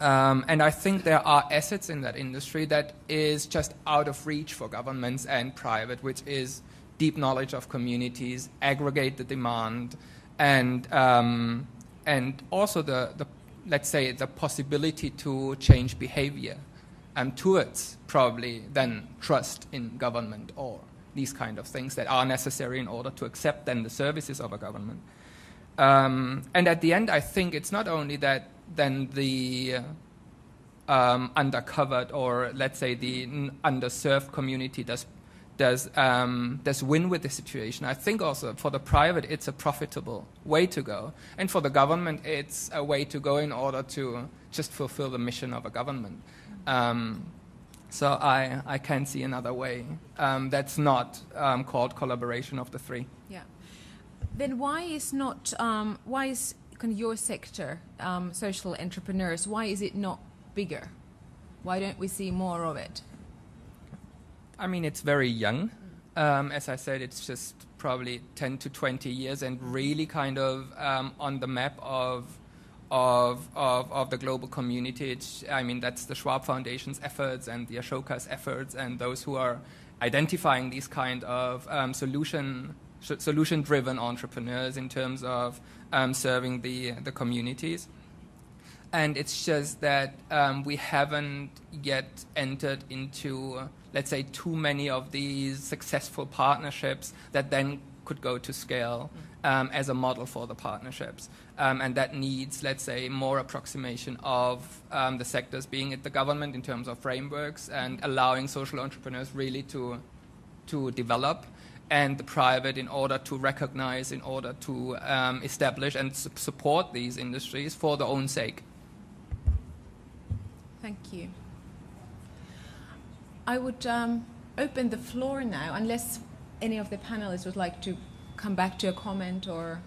Um, and I think there are assets in that industry that is just out of reach for governments and private, which is deep knowledge of communities, aggregate the demand, and um, and also the, the let's say the possibility to change behavior um, towards probably then trust in government or these kind of things that are necessary in order to accept then the services of a government. Um, and at the end, I think it's not only that then the um, undercovered or let's say the underserved community does does um, does win with the situation. I think also for the private, it's a profitable way to go, and for the government, it's a way to go in order to just fulfill the mission of a government. Um, so I I can see another way um, that's not um, called collaboration of the three. Yeah. Then why is not um, why is kind of your sector, um, social entrepreneurs, why is it not bigger? Why don't we see more of it? I mean, it's very young. Um, as I said, it's just probably 10 to 20 years and really kind of um, on the map of, of, of, of, the global community. It's, I mean, that's the Schwab Foundation's efforts and the Ashoka's efforts and those who are identifying these kind of um, solution solution driven entrepreneurs in terms of um, serving the, the communities and it's just that um, we haven't yet entered into, let's say, too many of these successful partnerships that then could go to scale um, as a model for the partnerships. Um, and that needs, let's say, more approximation of um, the sectors, being at the government in terms of frameworks and allowing social entrepreneurs really to, to develop and the private in order to recognize, in order to um, establish and su- support these industries for their own sake. Thank you. I would um, open the floor now, unless any of the panelists would like to come back to a comment or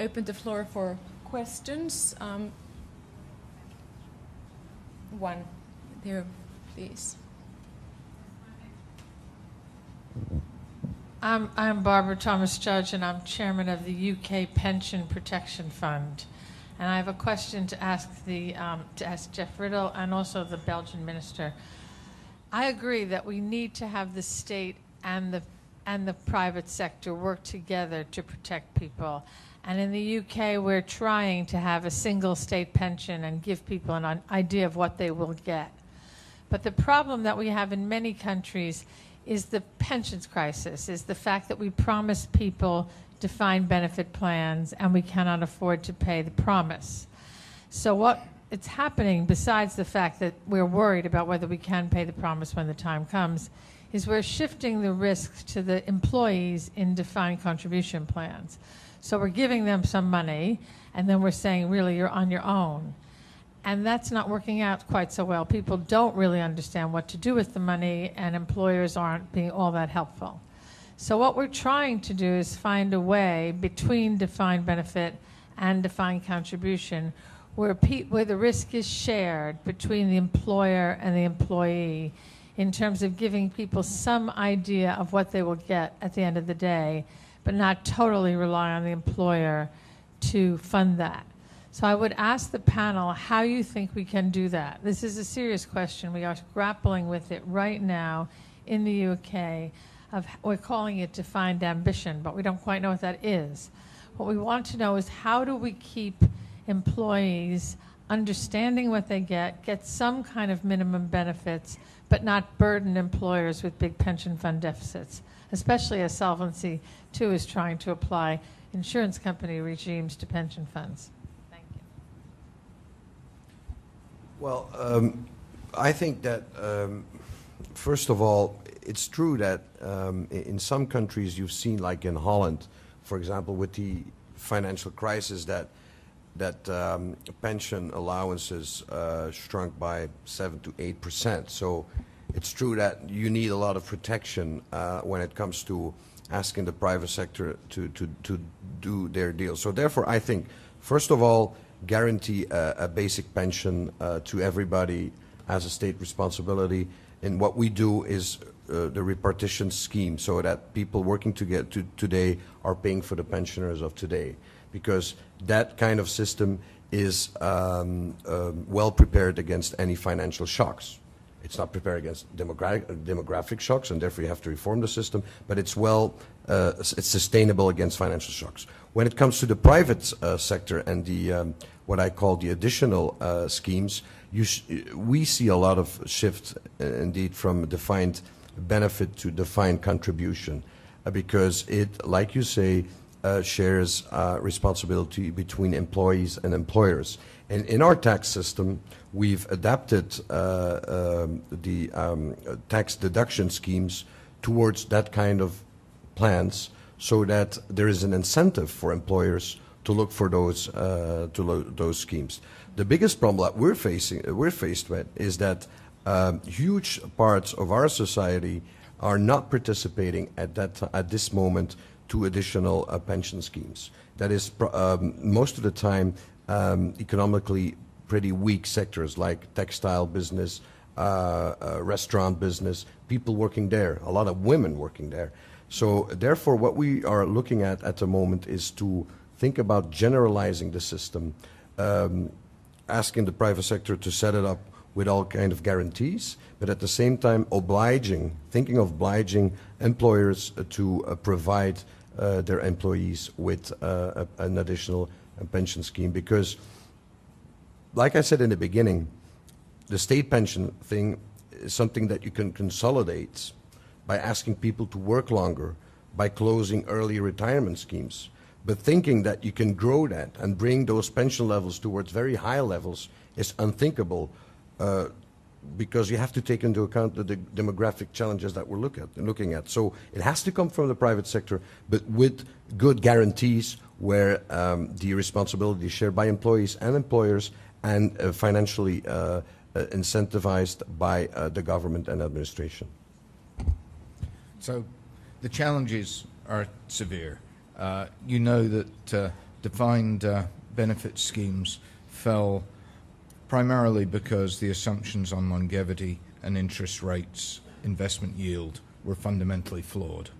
open the floor for questions. Um, one, there, please. I'm, I'm Barbara Thomas Judge, and I'm chairman of the UK Pension Protection Fund. And I have a question to ask the um, to ask Geoff Riddell and also the Belgian minister. I agree that we need to have the state and the and the private sector work together to protect people. And in the UK, we're trying to have a single state pension and give people an idea of what they will get. But the problem that we have in many countries is the pensions crisis, is the fact that we promise people defined benefit plans and we cannot afford to pay the promise. So what it's happening besides the fact that we're worried about whether we can pay the promise when the time comes is we're shifting the risk to the employees in defined contribution plans. So we're giving them some money and then we're saying really you're on your own. And that's not working out quite so well. People don't really understand what to do with the money and employers aren't being all that helpful. So what we're trying to do is find a way between defined benefit and defined contribution where, pe- where the risk is shared between the employer and the employee in terms of giving people some idea of what they will get at the end of the day, but not totally rely on the employer to fund that. So I would ask the panel how you think we can do that. This is a serious question. We are grappling with it right now in the UK of we're calling it defined ambition, but we don't quite know what that is. What we want to know is how do we keep employees understanding what they get, get some kind of minimum benefits, but not burden employers with big pension fund deficits, especially as Solvency II is trying to apply insurance company regimes to pension funds. Thank you. Well, um, I think that, um, first of all, it's true that um, in some countries you've seen, like in Holland, for example, with the financial crisis, that that um, pension allowances uh, shrunk by seven to eight percent. So it's true that you need a lot of protection uh, when it comes to asking the private sector to, to, to do their deal. So therefore, I think, first of all, guarantee a, a basic pension uh, to everybody as a state responsibility. And what we do is uh, the repartition scheme so that people working to today are paying for the pensioners of today because that kind of system is um, uh, well prepared against any financial shocks. It's not prepared against demogra demographic shocks, and therefore you have to reform the system. But it's well, uh, it's sustainable against financial shocks. When it comes to the private uh, sector and the um, what I call the additional uh, schemes, we see a lot of shift, uh, indeed, from defined benefit to defined contribution, uh, because it, like you say, shares responsibility between employees and employers. And in our tax system, we've adapted uh, um, the um, tax deduction schemes towards that kind of plans so that there is an incentive for employers to look for those, uh, to lo those schemes. The biggest problem that we're, facing, we're faced with is that um, huge parts of our society are not participating at, that at this moment to additional uh, pension schemes. That is, um, most of the time, um, economically pretty weak sectors like textile business, uh, uh, restaurant business, people working there, a lot of women working there. So therefore, what we are looking at at the moment is to think about generalizing the system, um, asking the private sector to set it up with all kind of guarantees, but at the same time obliging, thinking of obliging employers to uh, provide their employees with uh, an additional pension scheme because, like I said in the beginning, the state pension thing is something that you can consolidate by asking people to work longer, by closing early retirement schemes. But thinking that you can grow that and bring those pension levels towards very high levels is unthinkable uh, because you have to take into account the de demographic challenges that we're look at, looking at. So it has to come from the private sector, but with good guarantees where um, the responsibility is shared by employees and employers and uh, financially uh, uh incentivized by uh, the government and administration. So the challenges are severe. Uh, you know that defined benefit schemes fell primarily because the assumptions on longevity and interest rates, investment yield, were fundamentally flawed.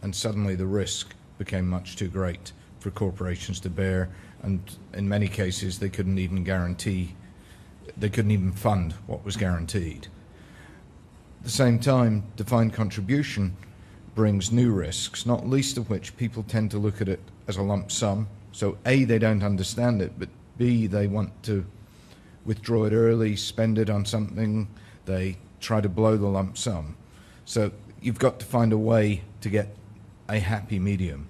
And suddenly the risk became much too great for corporations to bear, and in many cases they couldn't even guarantee, they couldn't even fund what was guaranteed. At the same time, defined contribution brings new risks, not least of which people tend to look at it as a lump sum. So A, they don't understand it, but B, they want to withdraw it early, spend it on something, they try to blow the lump sum. So you've got to find a way to get a happy medium.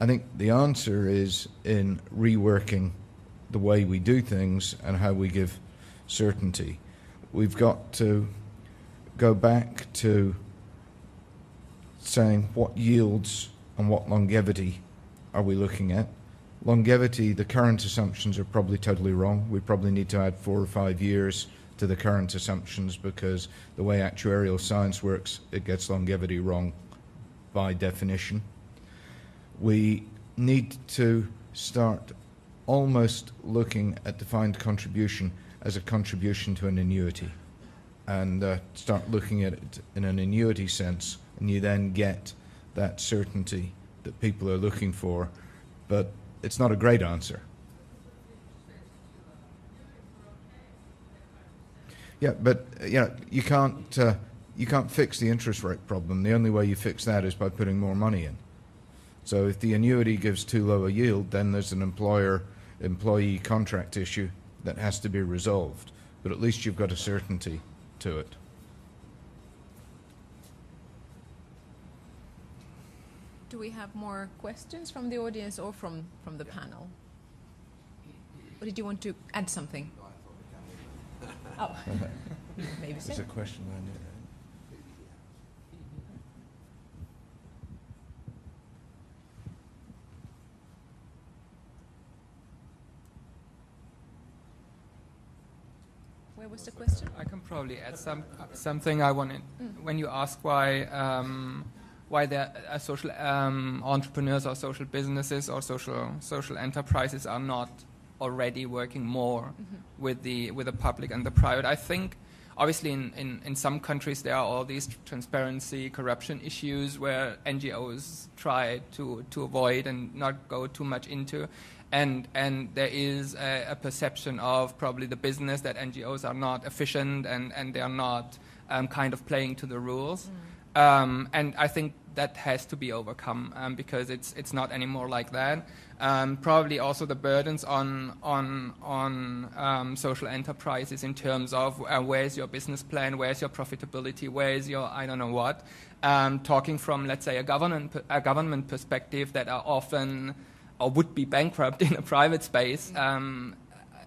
I think the answer is in reworking the way we do things and how we give certainty. We've got to go back to saying what yields and what longevity are we looking at. Longevity, the current assumptions are probably totally wrong. We probably need to add four or five years to the current assumptions because the way actuarial science works, it gets longevity wrong by definition we need to start almost looking at defined contribution as a contribution to an annuity and uh, start looking at it in an annuity sense, and you then get that certainty that people are looking for. But it's not a great answer. Yeah, but you know you can't uh, you can't fix the interest rate problem. The only way you fix that is by putting more money in. So if the annuity gives too low a yield, then there's an employer-employee contract issue that has to be resolved. But at least you've got a certainty to it. Do we have more questions from the audience or from, from the panel? Or did you want to add something? oh, maybe so. There's a question I knew. Where was the question? I can probably add some something. I wanted mm. when you ask why um, why the uh, social um, entrepreneurs or social businesses or social social enterprises are not already working more mm-hmm. with the with the public and the private. I think obviously in, in, in some countries there are all these transparency corruption issues where NGOs try to, to avoid and not go too much into and and there is a, a, perception of probably the business that NGOs are not efficient and and they are not um, kind of playing to the rules. Mm. Um, and I think that has to be overcome um, because it's it's not anymore like that. Um, probably also the burdens on on on um, social enterprises in terms of uh, where's your business plan, where's your profitability, where's your I don't know what. Um, talking from let's say a government a government perspective that are often or would be bankrupt in a private space. Um,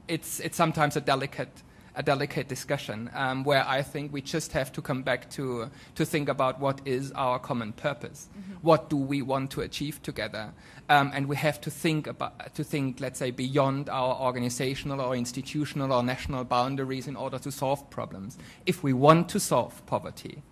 it's it's sometimes a delicate a delicate discussion um, where I think we just have to come back to, to think about what is our common purpose. Mm-hmm. What do we want to achieve together? Um, and we have to think about, to think, let's say, beyond our organizational or institutional or national boundaries in order to solve problems. If we want to solve poverty,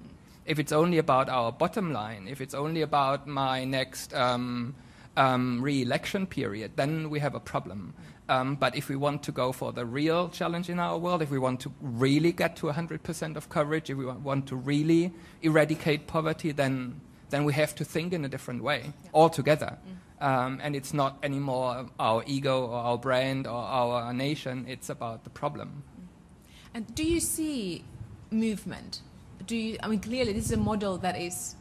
if it's only about our bottom line, if it's only about my next um, um, re-election period, then we have a problem. Um, but if we want to go for the real challenge in our world, if we want to really get to 100% of coverage, if we want to really eradicate poverty, then, then we have to think in a different way yeah. altogether. Mm. Um, and it's not anymore our ego or our brand or our nation, it's about the problem. And do you see movement? Do you, I mean, clearly this is a model that is,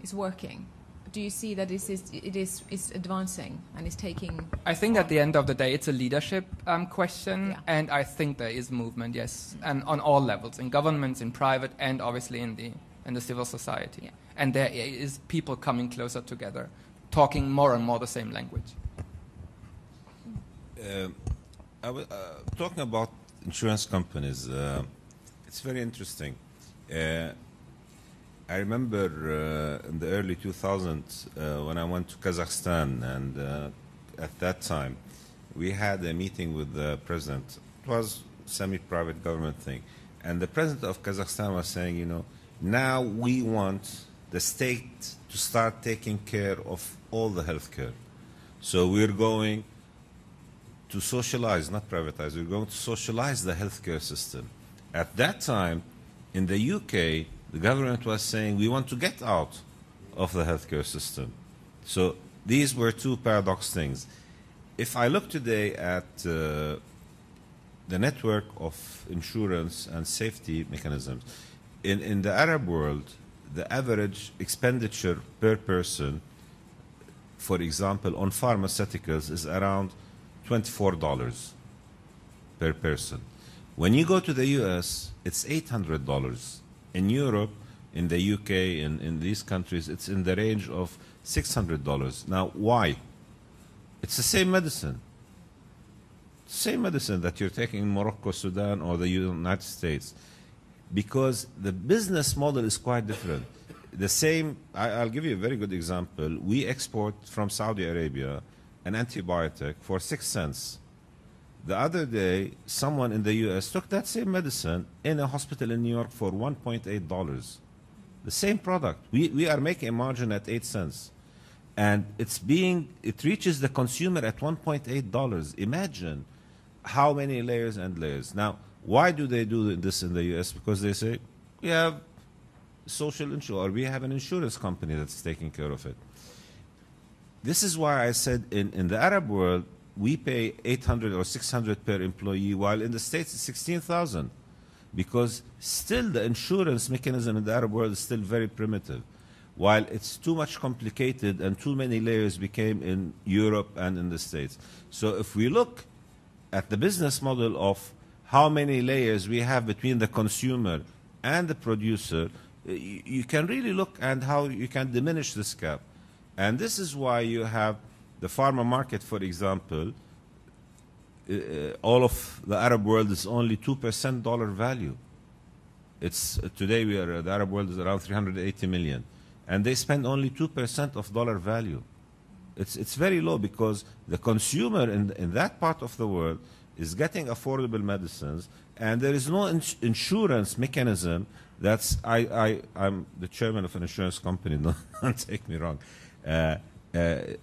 is working do you see that this is it is is advancing and is taking? I think on? at the end of the day, it's a leadership um, question, yeah. and I think there is movement, yes, and on all levels, in governments, in private, and obviously in the in the civil society. Yeah. And there is people coming closer together, talking more and more the same language. Uh, I was uh, talking about insurance companies. Uh, it's very interesting. I remember uh, in the early 2000s uh, when I went to Kazakhstan, and uh, at that time we had a meeting with the president. It was semi-private government thing, and the president of Kazakhstan was saying, you know, now we want the state to start taking care of all the healthcare. So we're going to socialize, not privatize. We're going to socialize the healthcare system. At that time, in the UK the government was saying we want to get out of the healthcare system. So these were two paradox things. If I look today at uh, the network of insurance and safety mechanisms, in, in the Arab world, the average expenditure per person, for example, on pharmaceuticals is around $24 per person. When you go to the US, it's $800 in Europe, in the UK, in, in these countries, it's in the range of $600. Now, why? It's the same medicine. Same medicine that you're taking in Morocco, Sudan, or the United States. Because the business model is quite different. The same, I, will give you a very good example. We export from Saudi Arabia an antibiotic for six cents the other day, someone in the US took that same medicine in a hospital in New York for $1.8. The same product. We, we are making a margin at 8 cents. And it's being, it reaches the consumer at $1.8. Imagine how many layers and layers. Now, why do they do this in the US? Because they say, we have social insurance, or we have an insurance company that's taking care of it. This is why I said in, in the Arab world, we pay 800 or 600 per employee, while in the States it's 16,000. Because still the insurance mechanism in the Arab world is still very primitive. While it's too much complicated and too many layers became in Europe and in the States. So if we look at the business model of how many layers we have between the consumer and the producer, you, can really look at how you can diminish this gap. And this is why you have the pharma market, for example, uh, uh, all of the Arab world is only 2% dollar value. It's uh, today we are the Arab world is around 380 million, and they spend only 2% of dollar value. It's it's very low because the consumer in in that part of the world is getting affordable medicines, and there is no ins insurance mechanism. That's I I I'm the chairman of an insurance company. Don't take me wrong. Uh, uh,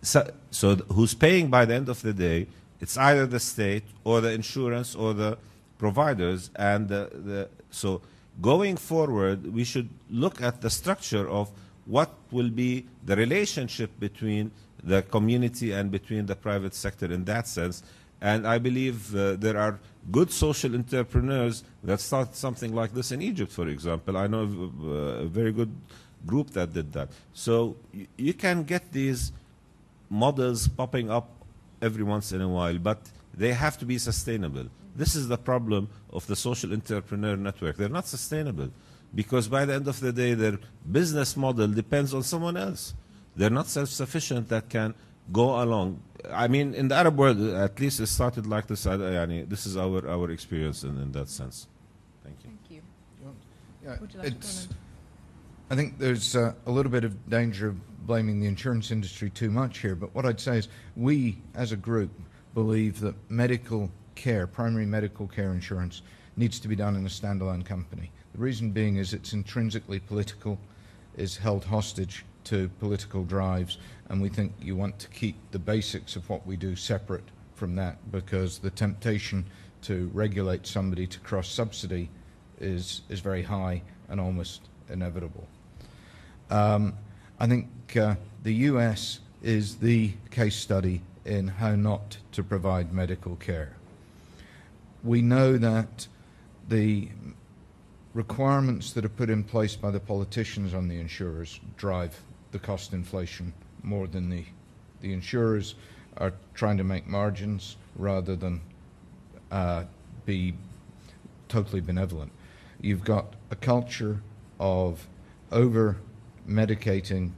so, so who's paying by the end of the day? It's either the state or the insurance or the providers. And the, the, so going forward, we should look at the structure of what will be the relationship between the community and between the private sector in that sense. And I believe uh, there are good social entrepreneurs that start something like this in Egypt, for example. I know uh, a very good group that did that. So you can get these models popping up every once in a while, but they have to be sustainable. This is the problem of the social entrepreneur network. They're not sustainable because by the end of the day, their business model depends on someone else. They're not self-sufficient that can go along. I mean, in the Arab world, at least it started like this. Uh, this is our, our experience in, in that sense. Thank you. Thank you. Yeah, Would you like to I think there's uh, a little bit of danger of blaming the insurance industry too much here, but what I'd say is we, as a group, believe that medical care, primary medical care insurance, needs to be done in a standalone company. The reason being is it's intrinsically political, is held hostage to political drives, and we think you want to keep the basics of what we do separate from that because the temptation to regulate somebody to cross subsidy is, is very high and almost inevitable. Um, I think uh, the US is the case study in how not to provide medical care. We know that the requirements that are put in place by the politicians on the insurers drive the cost inflation more than the, the insurers are trying to make margins rather than uh, be totally benevolent. You've got a culture of over medicating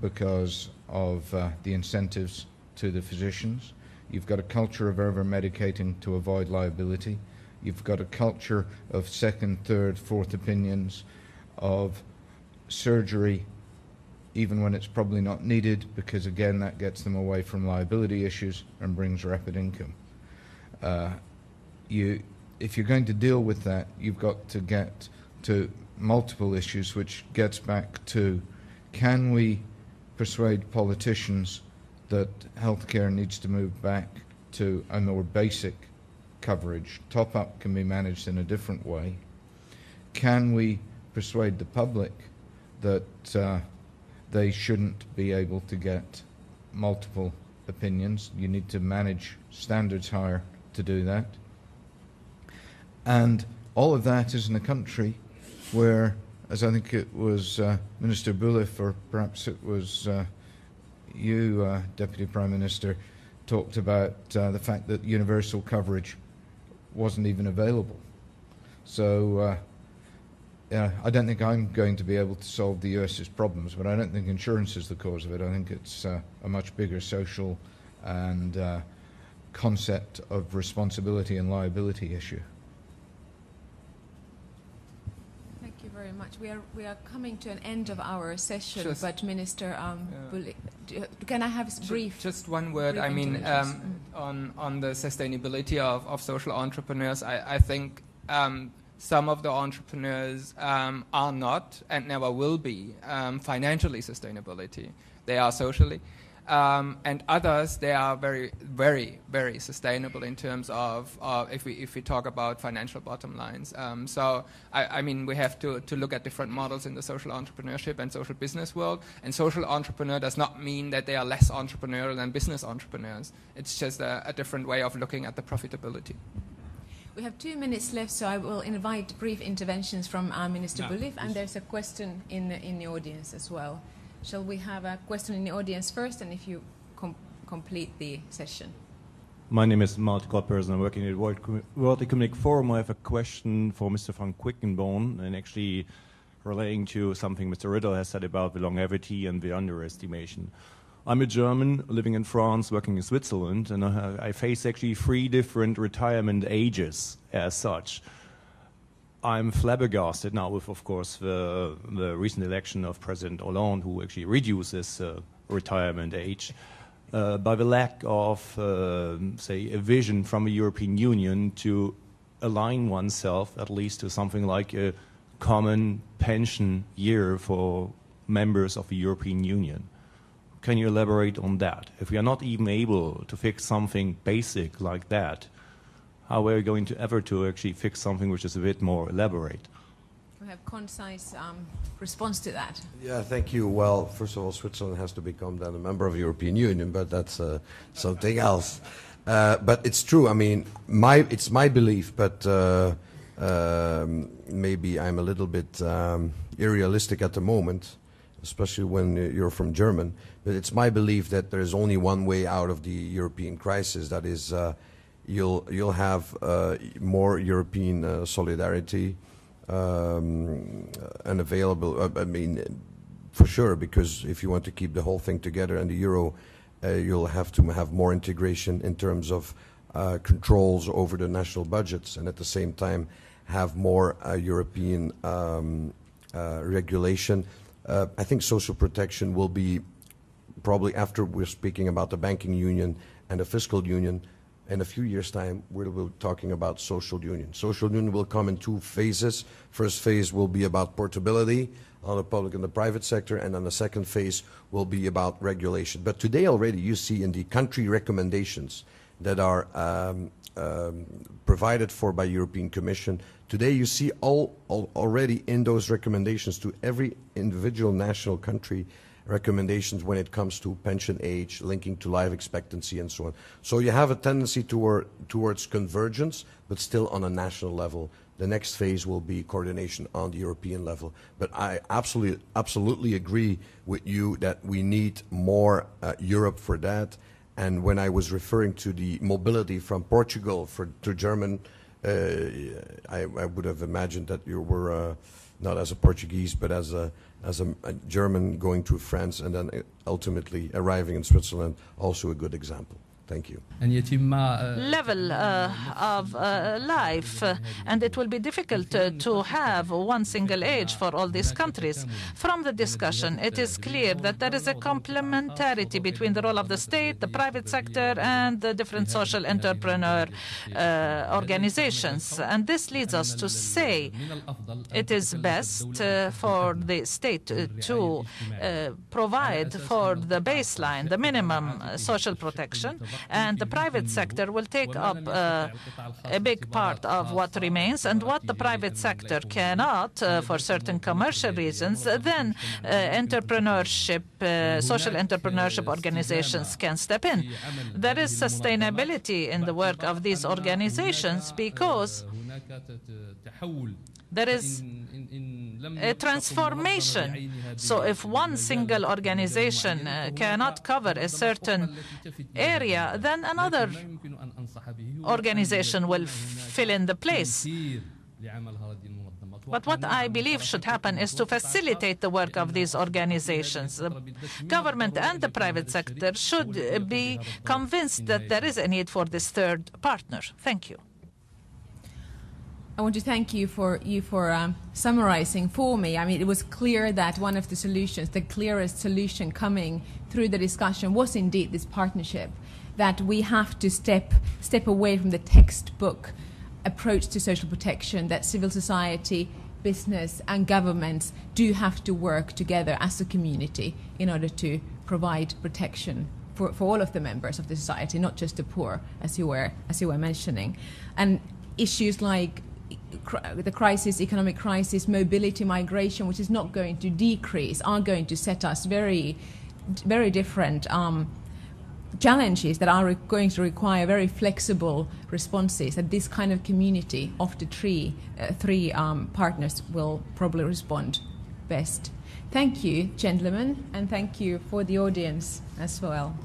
because of uh, the incentives to the physicians. You've got a culture of over medicating to avoid liability. You've got a culture of second, third, fourth opinions, of surgery even when it's probably not needed, because again, that gets them away from liability issues and brings rapid income. Uh, you, if you're going to deal with that, you've got to get to multiple issues, which gets back to can we persuade politicians that healthcare needs to move back to a more basic coverage? Top up can be managed in a different way. Can we persuade the public that uh, they shouldn't be able to get multiple opinions? You need to manage standards higher to do that. And all of that is in a country where, as I think it was uh, Minister Boulif, or perhaps it was uh, you, uh, Deputy Prime Minister, talked about uh, the fact that universal coverage wasn't even available. So, uh, I don't think I'm going to be able to solve the US's problems, but I don't think insurance is the cause of it. I think it's a much bigger social and concept of responsibility and liability issue. very much. We are we are coming to an end of our session, just, but Minister, um, yeah. can I have a brief? Just one word. I mean, um, on on the sustainability of, of social entrepreneurs, I, I think. Um, some of the entrepreneurs um, are not and never will be um, financially sustainability. They are socially. Um, and others they are very very very sustainable in terms of uh, if we if we talk about financial bottom lines. Um, so I, I, mean we have to, to look at different models in the social entrepreneurship and social business world. And social entrepreneur does not mean that they are less entrepreneurial than business entrepreneurs. It's just a, a different way of looking at the profitability. We have two minutes left, so I will invite brief interventions from our Minister no, Boulif, and there's a question in the, in the audience as well. Shall we have a question in the audience first, and if you com complete the session? My name is Malte Koppers, and I'm working at World, World Economic Forum. I have a question for Mr. Frank Quickenborne, and actually relating to something Mr. Riddell has said about the longevity and the underestimation. I'm a German living in France, working in Switzerland, and I, I face actually three different retirement ages as such. I'm flabbergasted now with, of course, the, the recent election of President Hollande, who actually reduces uh, retirement age, uh, by the lack of, uh, say, a vision from the European Union to align oneself at least to something like a common pension year for members of the European Union. Can you elaborate on that? If we are not even able to fix something basic like that, how we're we going to ever to actually fix something which is a bit more elaborate? We have concise um, response to that. Yeah, thank you. Well, first of all, Switzerland has to become then a member of the European Union, but that's uh, something else. Uh, but it's true. I mean, my it's my belief, but uh, um, maybe I'm a little bit um, irrealistic at the moment, especially when you're from German. But it's my belief that there is only one way out of the European crisis. That is, uh, you'll you'll have uh, more European uh, solidarity um, and available. Uh, I mean, for sure, because if you want to keep the whole thing together and the euro uh, you'll have to have more integration in terms of uh, controls over the national budgets and at the same time have more uh, European um, regulation. I think social protection will be probably after we're speaking about the banking union and the fiscal union, in a few years' time, we'll be talking about social union. Social union will come in two phases. First phase will be about portability, on the public and the private sector, and then the second phase will be about regulation. But today already you see in the country recommendations that are um, um, provided for by European Commission, today you see all, all, already in those recommendations to every individual national country recommendations when it comes to pension age, linking to life expectancy and so on. So you have a tendency toward, towards convergence, but still on a national level. The next phase will be coordination on the European level. But I absolutely, absolutely agree with you that we need more uh, Europe for that. And when I was referring to the mobility from Portugal for, to German, uh, I, I, would have imagined that you were uh, not as a Portuguese, but as a, as a, a German going to France and then uh, ultimately arriving in Switzerland, also a good example. Thank you. Level uh, of uh, life, uh, and it will be difficult to have one single age for all these countries. From the discussion, it is clear that there is a complementarity between the role of the state, the private sector, and the different social entrepreneur uh, organizations. And this leads us to say it is best uh, for the state to uh, provide for the baseline, the minimum social protection, and the private sector will take up uh, a big part of what remains. And what the private sector cannot, uh, for certain commercial reasons, then uh, entrepreneurship, uh, social entrepreneurship organizations can step in. There is sustainability in the work of these organizations because there is a transformation. So if one single organization uh, cannot cover a certain area, then another organization will fill in the place. But what I believe should happen is to facilitate the work of these organizations. The government and the private sector should be convinced that there is a need for this third partner. Thank you. I want to thank you for you for um, summarizing for me. I mean, it was clear that one of the solutions, the clearest solution coming through the discussion, was indeed this partnership. That we have to step step away from the textbook approach to social protection. That civil society, business, and governments do have to work together as a community in order to provide protection for, for all of the members of the society, not just the poor, as you were as you were mentioning, and issues like the crisis, economic crisis, mobility, migration, which is not going to decrease, are going to set us very, very different um, challenges that are going to require very flexible responses. That this kind of community of the three, uh, three um, partners will probably respond best. Thank you, gentlemen, and thank you for the audience as well.